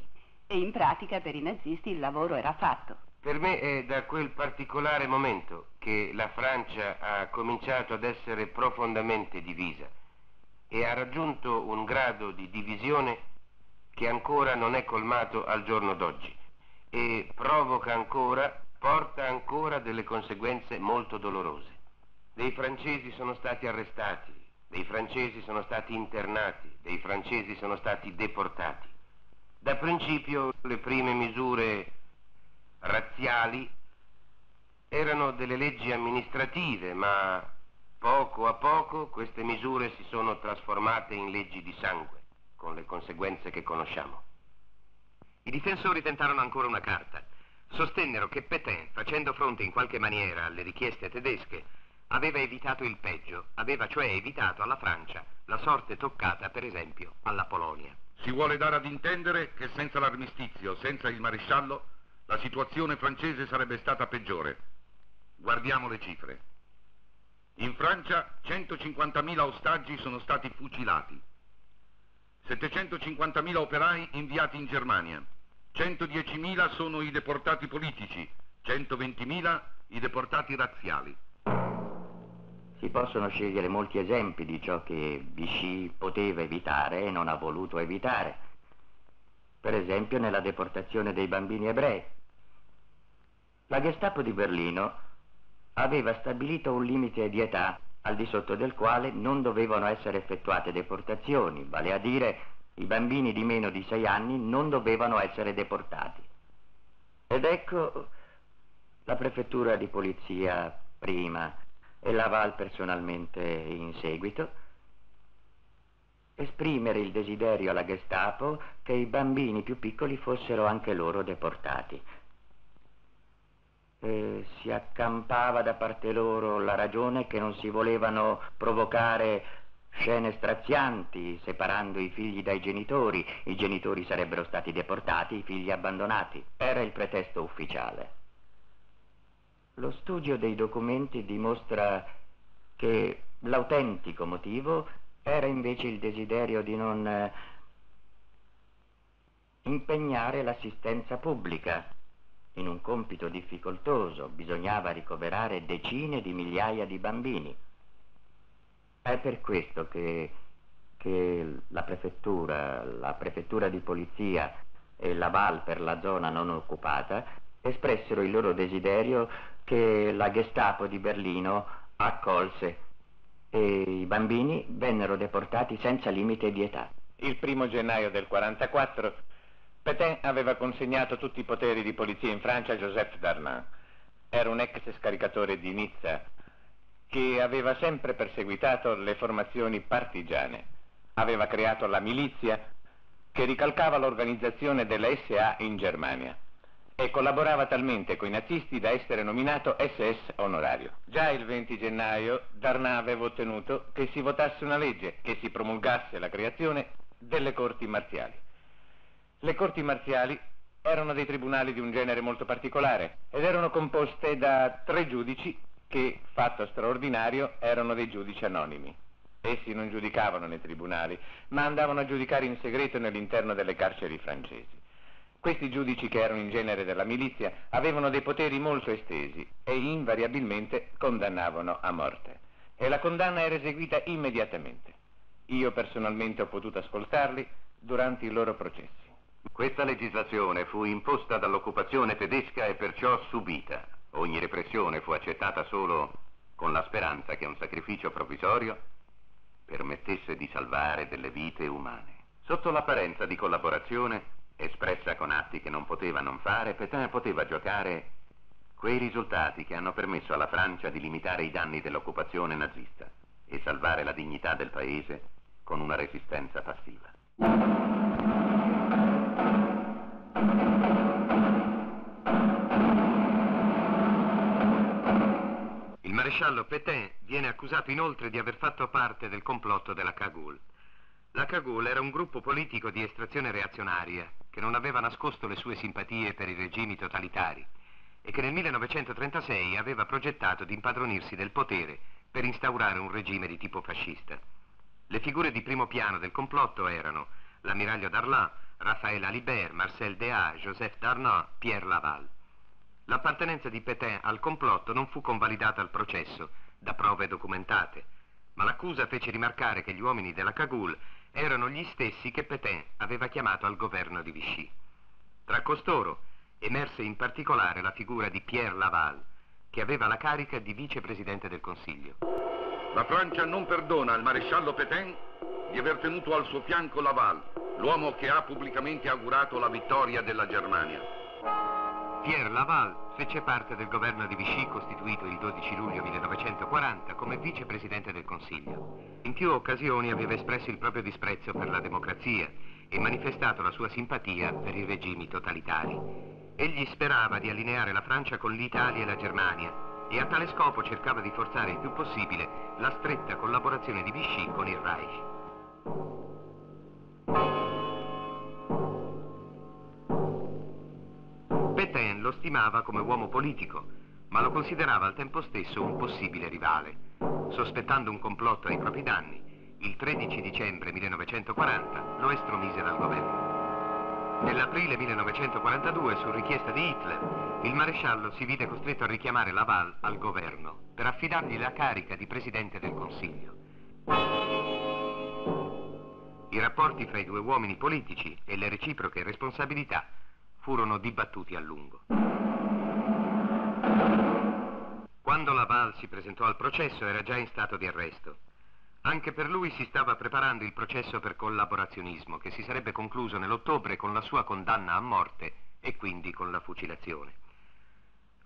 e in pratica per i nazisti il lavoro era fatto. Per me è da quel particolare momento che la Francia ha cominciato ad essere profondamente divisa e ha raggiunto un grado di divisione che ancora non è colmato al giorno d'oggi e provoca ancora, porta ancora delle conseguenze molto dolorose. Dei francesi sono stati arrestati, dei francesi sono stati internati, dei francesi sono stati deportati. Da principio le prime misure razziali erano delle leggi amministrative, ma poco a poco queste misure si sono trasformate in leggi di sangue, con le conseguenze che conosciamo. I difensori tentarono ancora una carta. Sostennero che Pétain, facendo fronte in qualche maniera alle richieste tedesche, aveva evitato il peggio, aveva cioè evitato alla Francia la sorte toccata, per esempio, alla Polonia. Si vuole dare ad intendere che senza l'armistizio, senza il maresciallo, la situazione francese sarebbe stata peggiore. Guardiamo le cifre. In Francia 150.000 ostaggi sono stati fucilati, 750.000 operai inviati in Germania, 110.000 sono i deportati politici, 120.000 i deportati razziali. Si possono scegliere molti esempi di ciò che Vichy poteva evitare e non ha voluto evitare. Per esempio nella deportazione dei bambini ebrei. La Gestapo di Berlino aveva stabilito un limite di età al di sotto del quale non dovevano essere effettuate deportazioni, vale a dire i bambini di meno di sei anni non dovevano essere deportati. Ed ecco la prefettura di polizia prima e Laval personalmente in seguito esprimere il desiderio alla Gestapo che i bambini più piccoli fossero anche loro deportati eh, si accampava da parte loro la ragione che non si volevano provocare scene strazianti, separando i figli dai genitori, i genitori sarebbero stati deportati, i figli abbandonati. Era il pretesto ufficiale. Lo studio dei documenti dimostra che l'autentico motivo era invece il desiderio di non eh, impegnare l'assistenza pubblica in un compito difficoltoso, bisognava ricoverare decine di migliaia di bambini. È per questo che, che la prefettura, la prefettura di polizia e la Val per la zona non occupata espressero il loro desiderio che la Gestapo di Berlino accolse e i bambini vennero deportati senza limite di età. Il primo gennaio del 1944 Pétain aveva consegnato tutti i poteri di polizia in Francia a Joseph Darnan. Era un ex scaricatore di Nizza che aveva sempre perseguitato le formazioni partigiane. Aveva creato la milizia che ricalcava l'organizzazione della SA in Germania e collaborava talmente con i nazisti da essere nominato SS onorario. Già il 20 gennaio Darnan aveva ottenuto che si votasse una legge che si promulgasse la creazione delle corti marziali. Le corti marziali erano dei tribunali di un genere molto particolare ed erano composte da tre giudici che, fatto straordinario, erano dei giudici anonimi. Essi non giudicavano nei tribunali, ma andavano a giudicare in segreto nell'interno delle carceri francesi. Questi giudici, che erano in genere della milizia, avevano dei poteri molto estesi e invariabilmente condannavano a morte. E la condanna era eseguita immediatamente. Io personalmente ho potuto ascoltarli durante i loro processi. Questa legislazione fu imposta dall'occupazione tedesca e perciò subita. Ogni repressione fu accettata solo con la speranza che un sacrificio provvisorio permettesse di salvare delle vite umane. Sotto l'apparenza di collaborazione, espressa con atti che non poteva non fare, Pétain poteva giocare quei risultati che hanno permesso alla Francia di limitare i danni dell'occupazione nazista e salvare la dignità del paese con una resistenza passiva. Il maresciallo Pétain viene accusato inoltre di aver fatto parte del complotto della Cagoule. La Cagoule era un gruppo politico di estrazione reazionaria che non aveva nascosto le sue simpatie per i regimi totalitari e che nel 1936 aveva progettato di impadronirsi del potere per instaurare un regime di tipo fascista. Le figure di primo piano del complotto erano l'ammiraglio Darlan, Raphaël Alibert, Marcel Déat, Joseph Darnan, Pierre Laval. L'appartenenza di Pétain al complotto non fu convalidata al processo da prove documentate, ma l'accusa fece rimarcare che gli uomini della Cagoule erano gli stessi che Pétain aveva chiamato al governo di Vichy. Tra costoro emerse in particolare la figura di Pierre Laval, che aveva la carica di vicepresidente del Consiglio. La Francia non perdona al maresciallo Pétain di aver tenuto al suo fianco Laval, l'uomo che ha pubblicamente augurato la vittoria della Germania. Pierre Laval fece parte del governo di Vichy costituito il 12 luglio 1940 come vicepresidente del Consiglio. In più occasioni aveva espresso il proprio disprezzo per la democrazia e manifestato la sua simpatia per i regimi totalitari. Egli sperava di allineare la Francia con l'Italia e la Germania e a tale scopo cercava di forzare il più possibile la stretta collaborazione di Vichy con il Reich. Pétain lo stimava come uomo politico, ma lo considerava al tempo stesso un possibile rivale. Sospettando un complotto ai propri danni, il 13 dicembre 1940 lo estromise dal governo. Nell'aprile 1942, su richiesta di Hitler, il maresciallo si vide costretto a richiamare Laval al governo per affidargli la carica di presidente del Consiglio. I rapporti fra i due uomini politici e le reciproche responsabilità furono dibattuti a lungo. Quando Laval si presentò al processo era già in stato di arresto. Anche per lui si stava preparando il processo per collaborazionismo che si sarebbe concluso nell'ottobre con la sua condanna a morte e quindi con la fucilazione.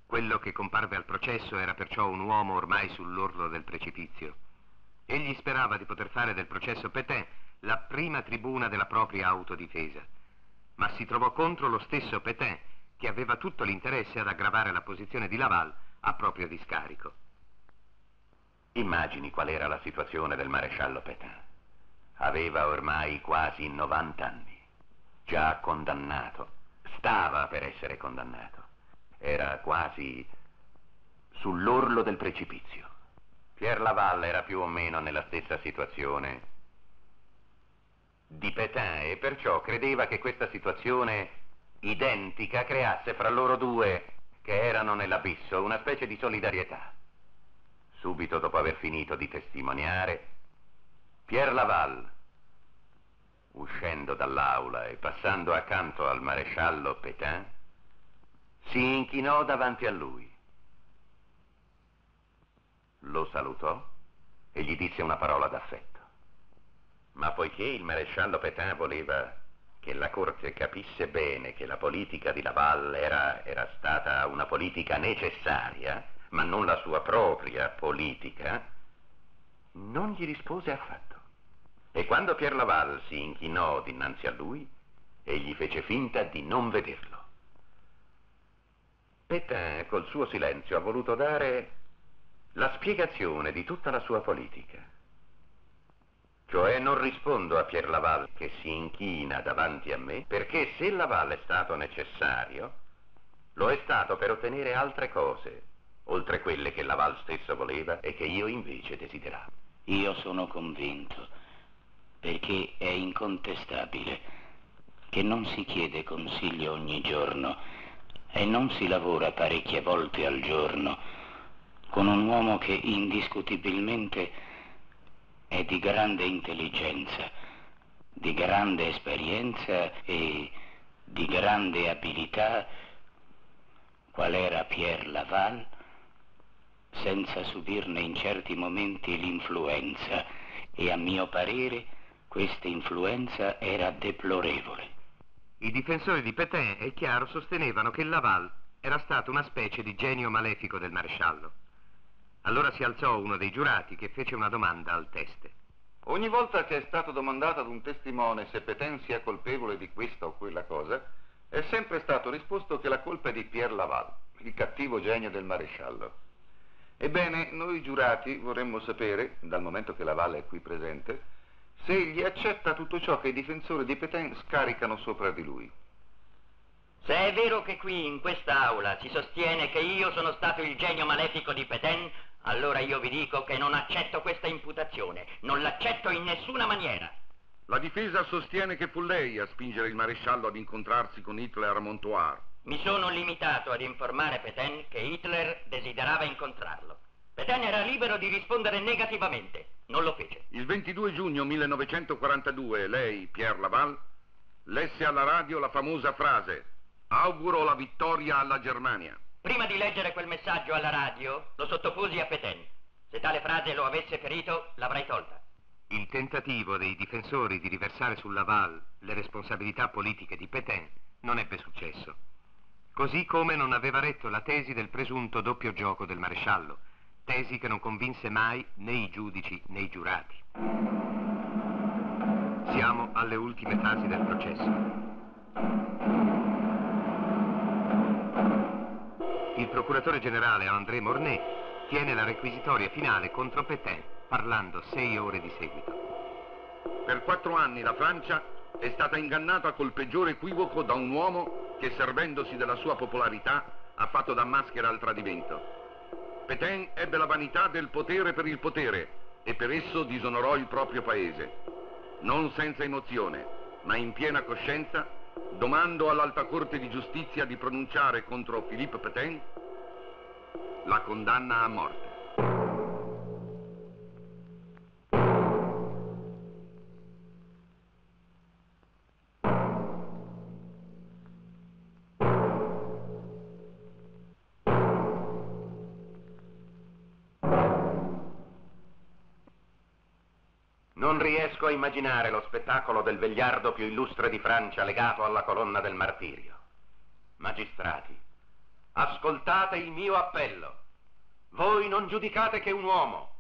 Quello che comparve al processo era perciò un uomo ormai sull'orlo del precipizio. Egli sperava di poter fare del processo Pétain la prima tribuna della propria autodifesa, ma si trovò contro lo stesso Pétain che aveva tutto l'interesse ad aggravare la posizione di Laval a proprio discarico. Immagini qual era la situazione del maresciallo Pétain. Aveva ormai quasi 90 anni, già condannato, stava per essere condannato, era quasi sull'orlo del precipizio. Pierre Laval era più o meno nella stessa situazione di Pétain e perciò credeva che questa situazione identica creasse fra loro due, che erano nell'abisso, una specie di solidarietà. Subito dopo aver finito di testimoniare, Pierre Laval, uscendo dall'aula e passando accanto al maresciallo Pétain, si inchinò davanti a lui. Lo salutò e gli disse una parola d'affetto. Ma poiché il maresciallo Pétain voleva che la Corte capisse bene che la politica di Laval era, era stata una politica necessaria, ma non la sua propria politica, non gli rispose affatto. E quando Pierre Laval si inchinò dinanzi a lui, egli fece finta di non vederlo. Pétain, col suo silenzio, ha voluto dare la spiegazione di tutta la sua politica. Cioè non rispondo a Pier Laval che si inchina davanti a me, perché se Laval è stato necessario, lo è stato per ottenere altre cose, oltre quelle che Laval stesso voleva e che io invece desideravo. Io sono convinto, perché è incontestabile, che non si chiede consiglio ogni giorno e non si lavora parecchie volte al giorno con un uomo che indiscutibilmente è di grande intelligenza, di grande esperienza e di grande abilità, qual era Pierre Laval, senza subirne in certi momenti l'influenza e a mio parere questa influenza era deplorevole. I difensori di Pétain, è chiaro, sostenevano che Laval era stato una specie di genio malefico del maresciallo. Allora si alzò uno dei giurati che fece una domanda al teste. Ogni volta che è stato domandato ad un testimone se Petain sia colpevole di questa o quella cosa, è sempre stato risposto che la colpa è di Pierre Laval, il cattivo genio del maresciallo. Ebbene, noi giurati vorremmo sapere, dal momento che Laval è qui presente, se egli accetta tutto ciò che i difensori di Petain scaricano sopra di lui. Se è vero che qui in quest'aula si sostiene che io sono stato il genio malefico di Petain, allora io vi dico che non accetto questa imputazione, non l'accetto in nessuna maniera. La difesa sostiene che fu lei a spingere il maresciallo ad incontrarsi con Hitler a Montoire. Mi sono limitato ad informare Petain che Hitler desiderava incontrarlo. Petain era libero di rispondere negativamente, non lo fece. Il 22 giugno 1942 lei, Pierre Laval, lesse alla radio la famosa frase Auguro la vittoria alla Germania. Prima di leggere quel messaggio alla radio, lo sottoposi a Pétain. Se tale frase lo avesse ferito, l'avrei tolta. Il tentativo dei difensori di riversare sul Laval le responsabilità politiche di Pétain non ebbe successo. Così come non aveva retto la tesi del presunto doppio gioco del maresciallo, tesi che non convinse mai né i giudici né i giurati. Siamo alle ultime fasi del processo. Il procuratore generale André Mornay tiene la requisitoria finale contro Pétain, parlando sei ore di seguito. Per quattro anni la Francia è stata ingannata col peggiore equivoco da un uomo che servendosi della sua popolarità ha fatto da maschera al tradimento. Pétain ebbe la vanità del potere per il potere e per esso disonorò il proprio paese. Non senza emozione, ma in piena coscienza, domando all'Alta Corte di Giustizia di pronunciare contro Philippe Pétain la condanna a morte. Riesco a immaginare lo spettacolo del vegliardo più illustre di Francia legato alla colonna del martirio. Magistrati, ascoltate il mio appello. Voi non giudicate che un uomo,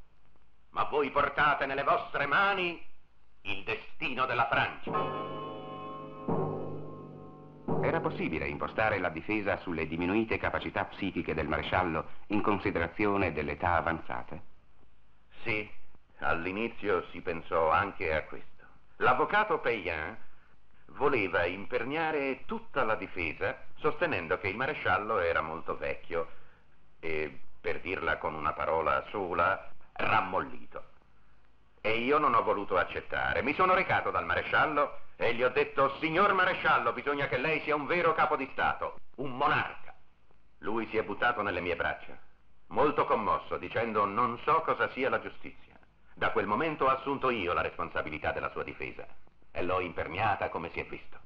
ma voi portate nelle vostre mani il destino della Francia. Era possibile impostare la difesa sulle diminuite capacità psichiche del maresciallo in considerazione dell'età avanzata? Sì, all'inizio si pensò anche a questo. L'avvocato Payan voleva imperniare tutta la difesa sostenendo che il maresciallo era molto vecchio e, per dirla con una parola sola, rammollito. E io non ho voluto accettare. Mi sono recato dal maresciallo e gli ho detto, signor maresciallo, bisogna che lei sia un vero capo di Stato, un monarca. Lui si è buttato nelle mie braccia, molto commosso, dicendo non so cosa sia la giustizia. Da quel momento ho assunto io la responsabilità della sua difesa e l'ho imperniata come si è visto.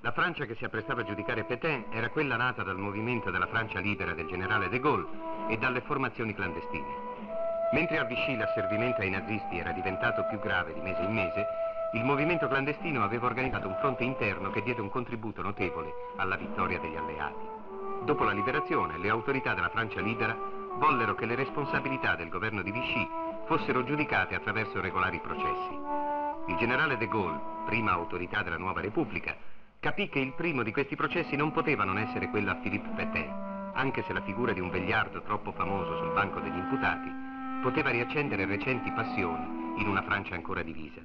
La Francia che si apprestava a giudicare Pétain era quella nata dal movimento della Francia libera del generale de Gaulle e dalle formazioni clandestine. Mentre a Vichy l'asservimento ai nazisti era diventato più grave di mese in mese, il movimento clandestino aveva organizzato un fronte interno che diede un contributo notevole alla vittoria degli alleati. Dopo la liberazione, le autorità della Francia libera vollero che le responsabilità del governo di Vichy fossero giudicate attraverso regolari processi. Il generale de Gaulle, prima autorità della nuova Repubblica, capì che il primo di questi processi non poteva non essere quello a Philippe Pétain, anche se la figura di un vegliardo troppo famoso sul banco degli imputati poteva riaccendere recenti passioni in una Francia ancora divisa.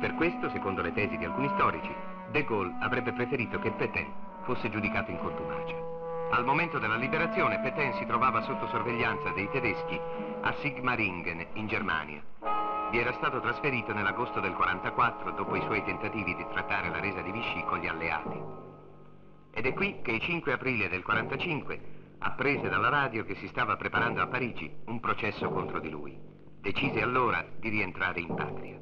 Per questo, secondo le tesi di alcuni storici, De Gaulle avrebbe preferito che Pétain fosse giudicato in contumacia. Al momento della liberazione, Pétain si trovava sotto sorveglianza dei tedeschi a Sigmaringen, in Germania. Vi era stato trasferito nell'agosto del 44 dopo i suoi tentativi di trattare la resa di Vichy con gli alleati. Ed è qui che il 5 aprile del 45 apprese dalla radio che si stava preparando a Parigi un processo contro di lui. Decise allora di rientrare in patria.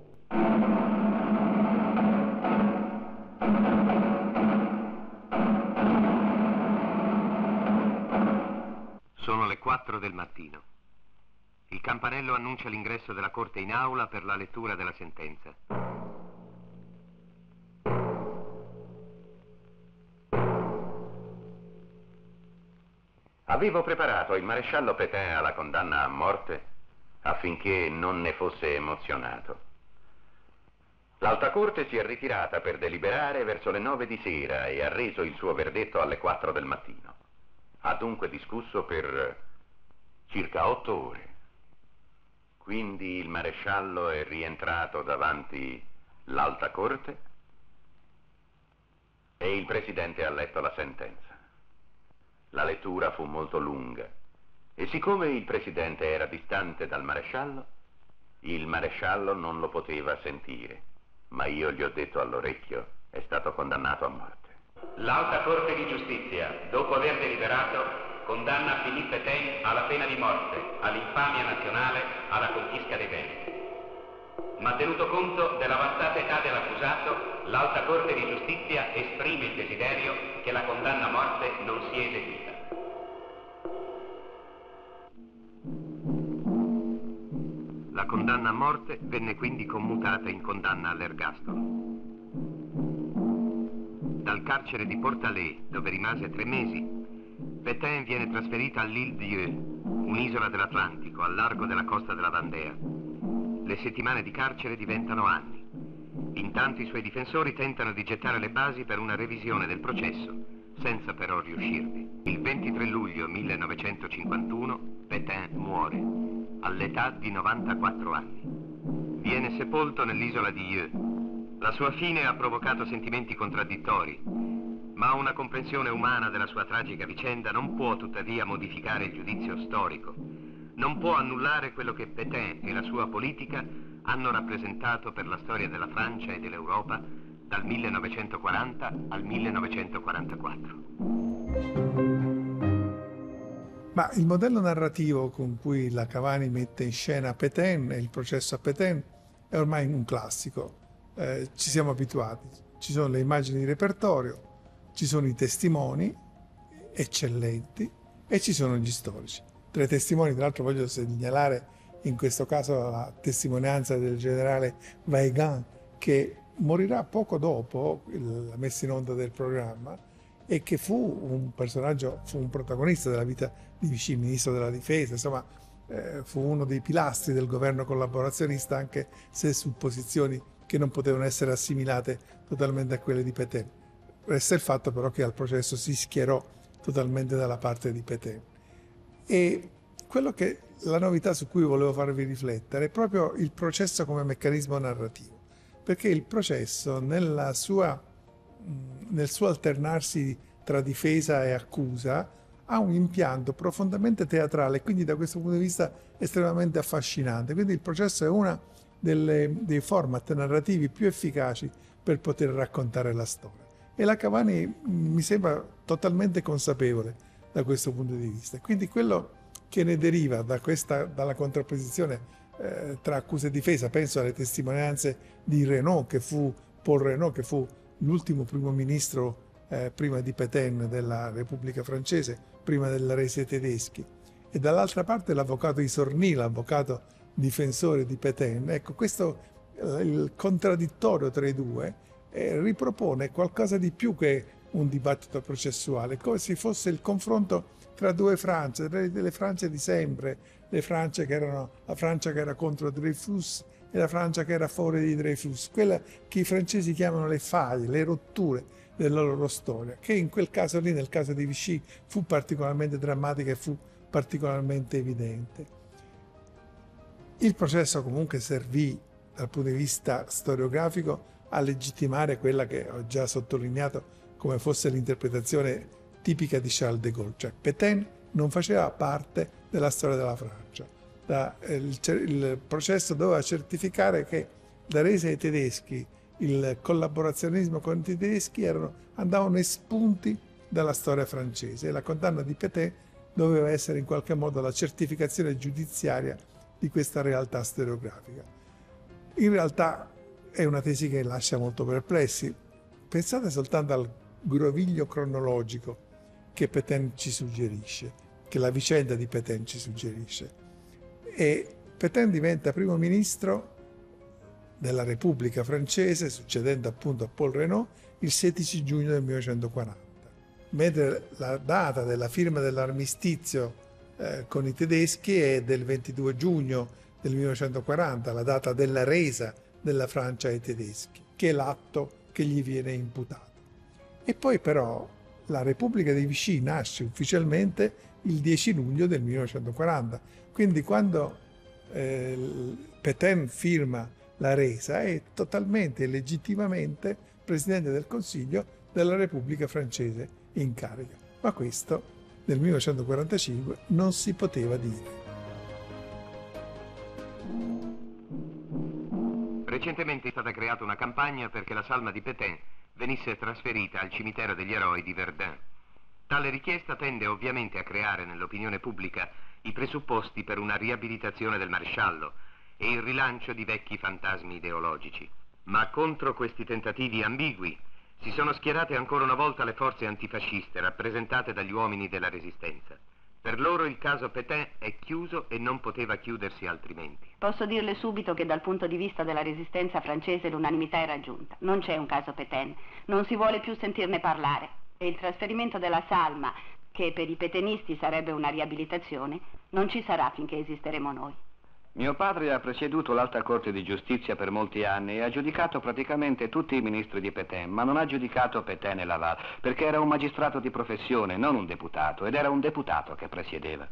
Sono le 4 del mattino. Il campanello annuncia l'ingresso della corte in aula per la lettura della sentenza. Avevo preparato il maresciallo Pétain alla condanna a morte affinché non ne fosse emozionato. L'Alta Corte si è ritirata per deliberare verso le nove di sera e ha reso il suo verdetto alle quattro del mattino. Ha dunque discusso per circa otto ore. Quindi il maresciallo è rientrato davanti l'Alta Corte e il Presidente ha letto la sentenza. La lettura fu molto lunga e siccome il Presidente era distante dal maresciallo, il maresciallo non lo poteva sentire, ma io gli ho detto all'orecchio, è stato condannato a morte. L'Alta Corte di Giustizia, dopo aver deliberato, condanna Philippe Pétain alla pena di morte, all'infamia nazionale, alla confisca dei beni. Ma tenuto conto dell'avanzata età dell'accusato, l'Alta Corte di Giustizia esprime il desiderio che la condanna a morte non sia eseguita. La condanna a morte venne quindi commutata in condanna all'ergastolo. Dal carcere di Portalé, dove rimase tre mesi, Pétain viene trasferita all'Île Dieu, un'isola dell'Atlantico, al largo della costa della Vandea. Le settimane di carcere diventano anni. Intanto i suoi difensori tentano di gettare le basi per una revisione del processo, senza però riuscirvi. Il 23 luglio 1951 Pétain muore, all'età di 94 anni. Viene sepolto nell'isola di Yeu. La sua fine ha provocato sentimenti contraddittori. Ma una comprensione umana della sua tragica vicenda non può tuttavia modificare il giudizio storico, non può annullare quello che Pétain e la sua politica hanno rappresentato per la storia della Francia e dell'Europa dal 1940 al 1944. Ma il modello narrativo con cui la Cavani mette in scena Pétain e il processo a Pétain è ormai un classico. Eh, ci siamo abituati. Ci sono le immagini di repertorio, ci sono i testimoni eccellenti e ci sono gli storici. Tra i testimoni, tra l'altro, voglio segnalare in questo caso la testimonianza del generale Weigand che morirà poco dopo la messa in onda del programma e che fu un personaggio, fu un protagonista della vita di Vichy, ministro della difesa, insomma eh, fu uno dei pilastri del governo collaborazionista anche se su posizioni che non potevano essere assimilate totalmente a quelle di Pétain. Resta il fatto però che al processo si schierò totalmente dalla parte di Pétain. E quello che la novità su cui volevo farvi riflettere è proprio il processo come meccanismo narrativo, perché il processo sua, nel suo alternarsi tra difesa e accusa ha un impianto profondamente teatrale, quindi da questo punto di vista estremamente affascinante. Quindi il processo è uno dei format narrativi più efficaci per poter raccontare la storia. E la Cavani mi sembra totalmente consapevole da questo punto di vista. Quindi quello che ne deriva da questa, dalla contrapposizione eh, tra accusa e difesa, penso alle testimonianze di Renault, che fu Paul Renault, che fu l'ultimo primo ministro eh, prima di Pétain della Repubblica Francese, prima del rese tedeschi, e dall'altra parte l'avvocato Isorni, l'avvocato difensore di Pétain. Ecco, questo eh, il contraddittorio tra i due eh, ripropone qualcosa di più che un dibattito processuale, come se fosse il confronto tra due Francia, tra le Francia di sempre, erano, la Francia che era contro Dreyfus e la Francia che era fuori di Dreyfus, quella che i francesi chiamano le faille, le rotture della loro storia, che in quel caso lì, nel caso di Vichy, fu particolarmente drammatica e fu particolarmente evidente. Il processo comunque servì dal punto di vista storiografico a legittimare quella che ho già sottolineato come fosse l'interpretazione tipica di Charles de Gaulle, cioè Pétain non faceva parte della storia della Francia. Da, eh, il, il, processo doveva certificare che da rese ai tedeschi il collaborazionismo con i tedeschi erano, andavano espunti dalla storia francese e la condanna di Pétain doveva essere in qualche modo la certificazione giudiziaria di questa realtà storiografica. In realtà è una tesi che lascia molto perplessi. Pensate soltanto al groviglio cronologico che Pétain ci suggerisce, che la vicenda di Pétain ci suggerisce. E Pétain diventa primo ministro della Repubblica francese, succedendo appunto a Paul Renault, il 16 giugno del 1940. Mentre la data della firma dell'armistizio eh, con i tedeschi è del 22 giugno del 1940, la data della resa della Francia ai tedeschi, che è l'atto che gli viene imputato. E poi però la Repubblica di Vichy nasce ufficialmente il 10 luglio del 1940. Quindi quando eh, Pétain firma la resa è totalmente e legittimamente Presidente del Consiglio della Repubblica francese in carica. Ma questo nel 1945 non si poteva dire. Recentemente è stata creata una campagna perché la salma di Pétain venisse trasferita al cimitero degli eroi di Verdun. Tale richiesta tende ovviamente a creare nell'opinione pubblica i presupposti per una riabilitazione del maresciallo e il rilancio di vecchi fantasmi ideologici. Ma contro questi tentativi ambigui si sono schierate ancora una volta le forze antifasciste rappresentate dagli uomini della resistenza. Per loro il caso Pétain è chiuso e non poteva chiudersi altrimenti. Posso dirle subito che dal punto di vista della resistenza francese l'unanimità è raggiunta. Non c'è un caso Pétain, non si vuole più sentirne parlare. E il trasferimento della salma, che per i petenisti sarebbe una riabilitazione, non ci sarà finché esisteremo noi. Mio padre ha presieduto l'Alta Corte di Giustizia per molti anni e ha giudicato praticamente tutti i ministri di Pétain, ma non ha giudicato Pétain e Laval, perché era un magistrato di professione, non un deputato, ed era un deputato che presiedeva.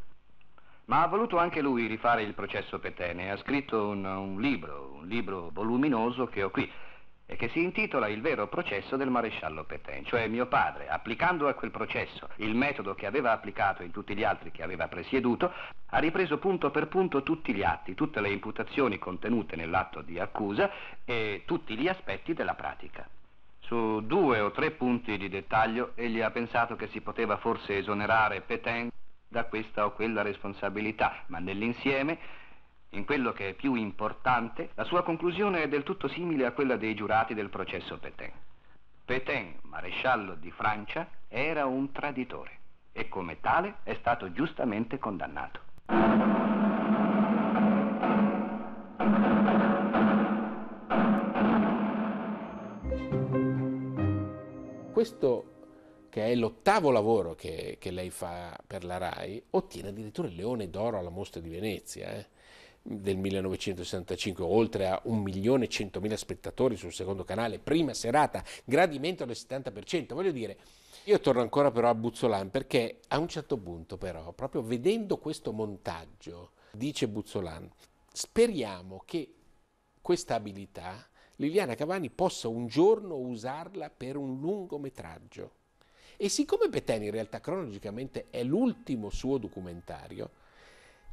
Ma ha voluto anche lui rifare il processo Pétain e ha scritto un, un libro, un libro voluminoso che ho qui. E che si intitola Il vero processo del maresciallo Pétain, cioè mio padre, applicando a quel processo il metodo che aveva applicato in tutti gli altri che aveva presieduto, ha ripreso punto per punto tutti gli atti, tutte le imputazioni contenute nell'atto di accusa e tutti gli aspetti della pratica. Su due o tre punti di dettaglio egli ha pensato che si poteva forse esonerare Pétain da questa o quella responsabilità, ma nell'insieme in quello che è più importante, la sua conclusione è del tutto simile a quella dei giurati del processo Pétain. Pétain, maresciallo di Francia, era un traditore e come tale è stato giustamente condannato. Questo che è l'ottavo lavoro che, che, lei fa per la RAI, ottiene addirittura il Leone d'Oro alla Mostra di Venezia. Eh? Del 1965, oltre a 1.100.000 spettatori sul secondo canale, prima serata, gradimento del 70%. Voglio dire, io torno ancora però a Buzzolan perché a un certo punto però, proprio vedendo questo montaggio, dice Buzzolan, speriamo che questa abilità Liliana Cavani possa un giorno usarla per un lungometraggio. E siccome Petain in realtà cronologicamente è l'ultimo suo documentario,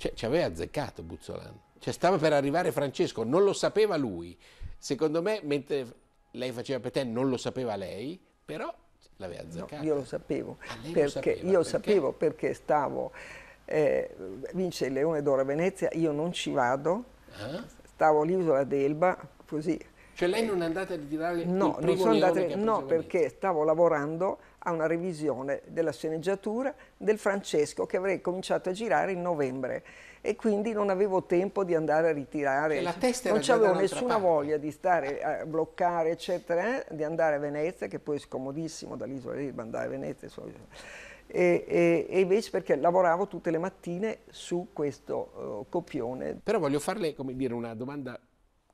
cioè, ci aveva azzeccato Buzzolan. Cioè, stava per arrivare Francesco, non lo sapeva lui. Secondo me, mentre lei faceva Petain, non lo sapeva lei, però l'aveva azzeccato. No, io lo sapevo, Ah, lei lo perché sapeva, io perché? sapevo perché stavo, eh, vince il Leone d'Oro a Venezia, io non ci vado, Ah? stavo all'isola d'Elba, così. Cioè lei non è andata a ritirare No, il non primo sono andata, no perché stavo lavorando a una revisione della sceneggiatura del Francesco che avrei cominciato a girare in novembre e quindi non avevo tempo di andare a ritirare, Cioè, la testa non avevo nessuna parte. voglia di stare a bloccare eccetera, eh, di andare a Venezia che poi è scomodissimo dall'isola di andare a Venezia. E, e- e invece perché lavoravo tutte le mattine su questo eh, copione. Però voglio farle, come dire, una domanda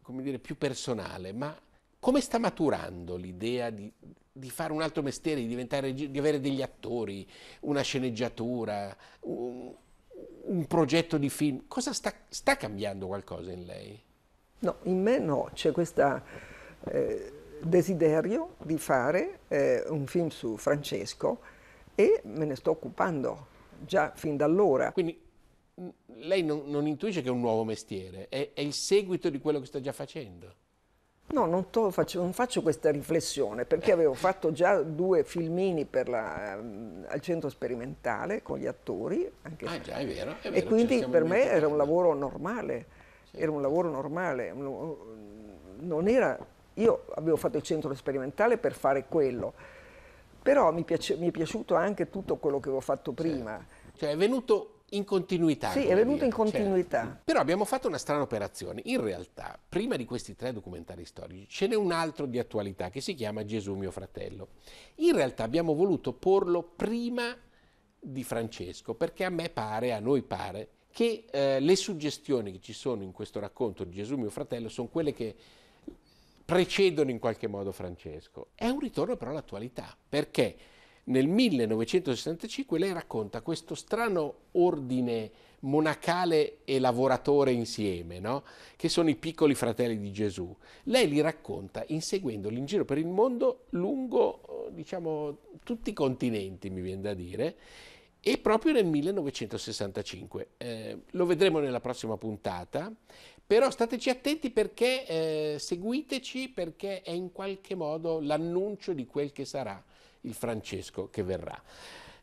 come dire, più personale, ma come sta maturando l'idea di, di fare un altro mestiere, di di avere degli attori, una sceneggiatura, un, un progetto di film? Cosa sta, sta cambiando qualcosa in lei? No, in me no, c'è questo desiderio di fare eh, un film su Francesco e me ne sto occupando già fin da allora. Quindi lei non, non intuisce che è un nuovo mestiere, è, è il seguito di quello che sta già facendo. No, non, faccio, non faccio questa riflessione perché avevo fatto già due filmini per la, ehm, al centro sperimentale con gli attori. anche- Ah già, è vero. È e vero, ci quindi per me era un lavoro normale, era un lavoro normale. era, io avevo fatto il centro sperimentale per fare quello, però mi, piace- mi è piaciuto anche tutto quello che avevo fatto prima. Cioè è venuto in continuità. Sì, è venuto in certo. continuità. Però abbiamo fatto una strana operazione. In realtà, prima di questi tre documentari storici, ce n'è un altro di attualità che si chiama Gesù mio fratello. In realtà abbiamo voluto porlo prima di Francesco, perché a me pare, a noi pare, che eh, le suggestioni che ci sono in questo racconto di Gesù mio fratello sono quelle che precedono in qualche modo Francesco. È un ritorno però all'attualità, perché nel 1965 lei racconta questo strano ordine monacale e lavoratore insieme, no? che sono i piccoli fratelli di Gesù. Lei li racconta inseguendoli in giro per il mondo lungo, eh, diciamo, tutti i continenti, mi viene da dire, e proprio nel 1965. Eh, lo vedremo nella prossima puntata, però stateci attenti perché eh, seguiteci perché è in qualche modo l'annuncio di quel che sarà il Francesco che verrà.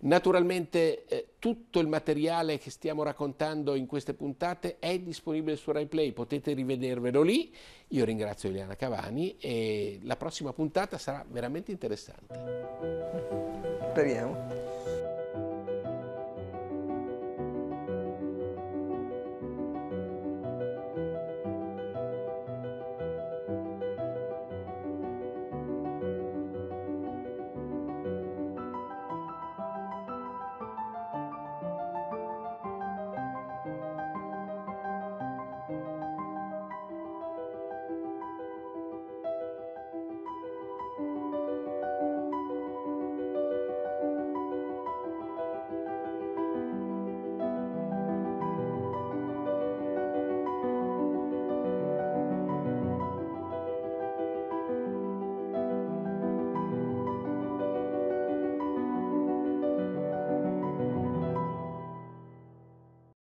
Naturalmente eh, tutto il materiale che stiamo raccontando in queste puntate è disponibile su RaiPlay, potete rivedervelo lì. Io ringrazio Eliana Cavani e la prossima puntata sarà veramente interessante. Speriamo.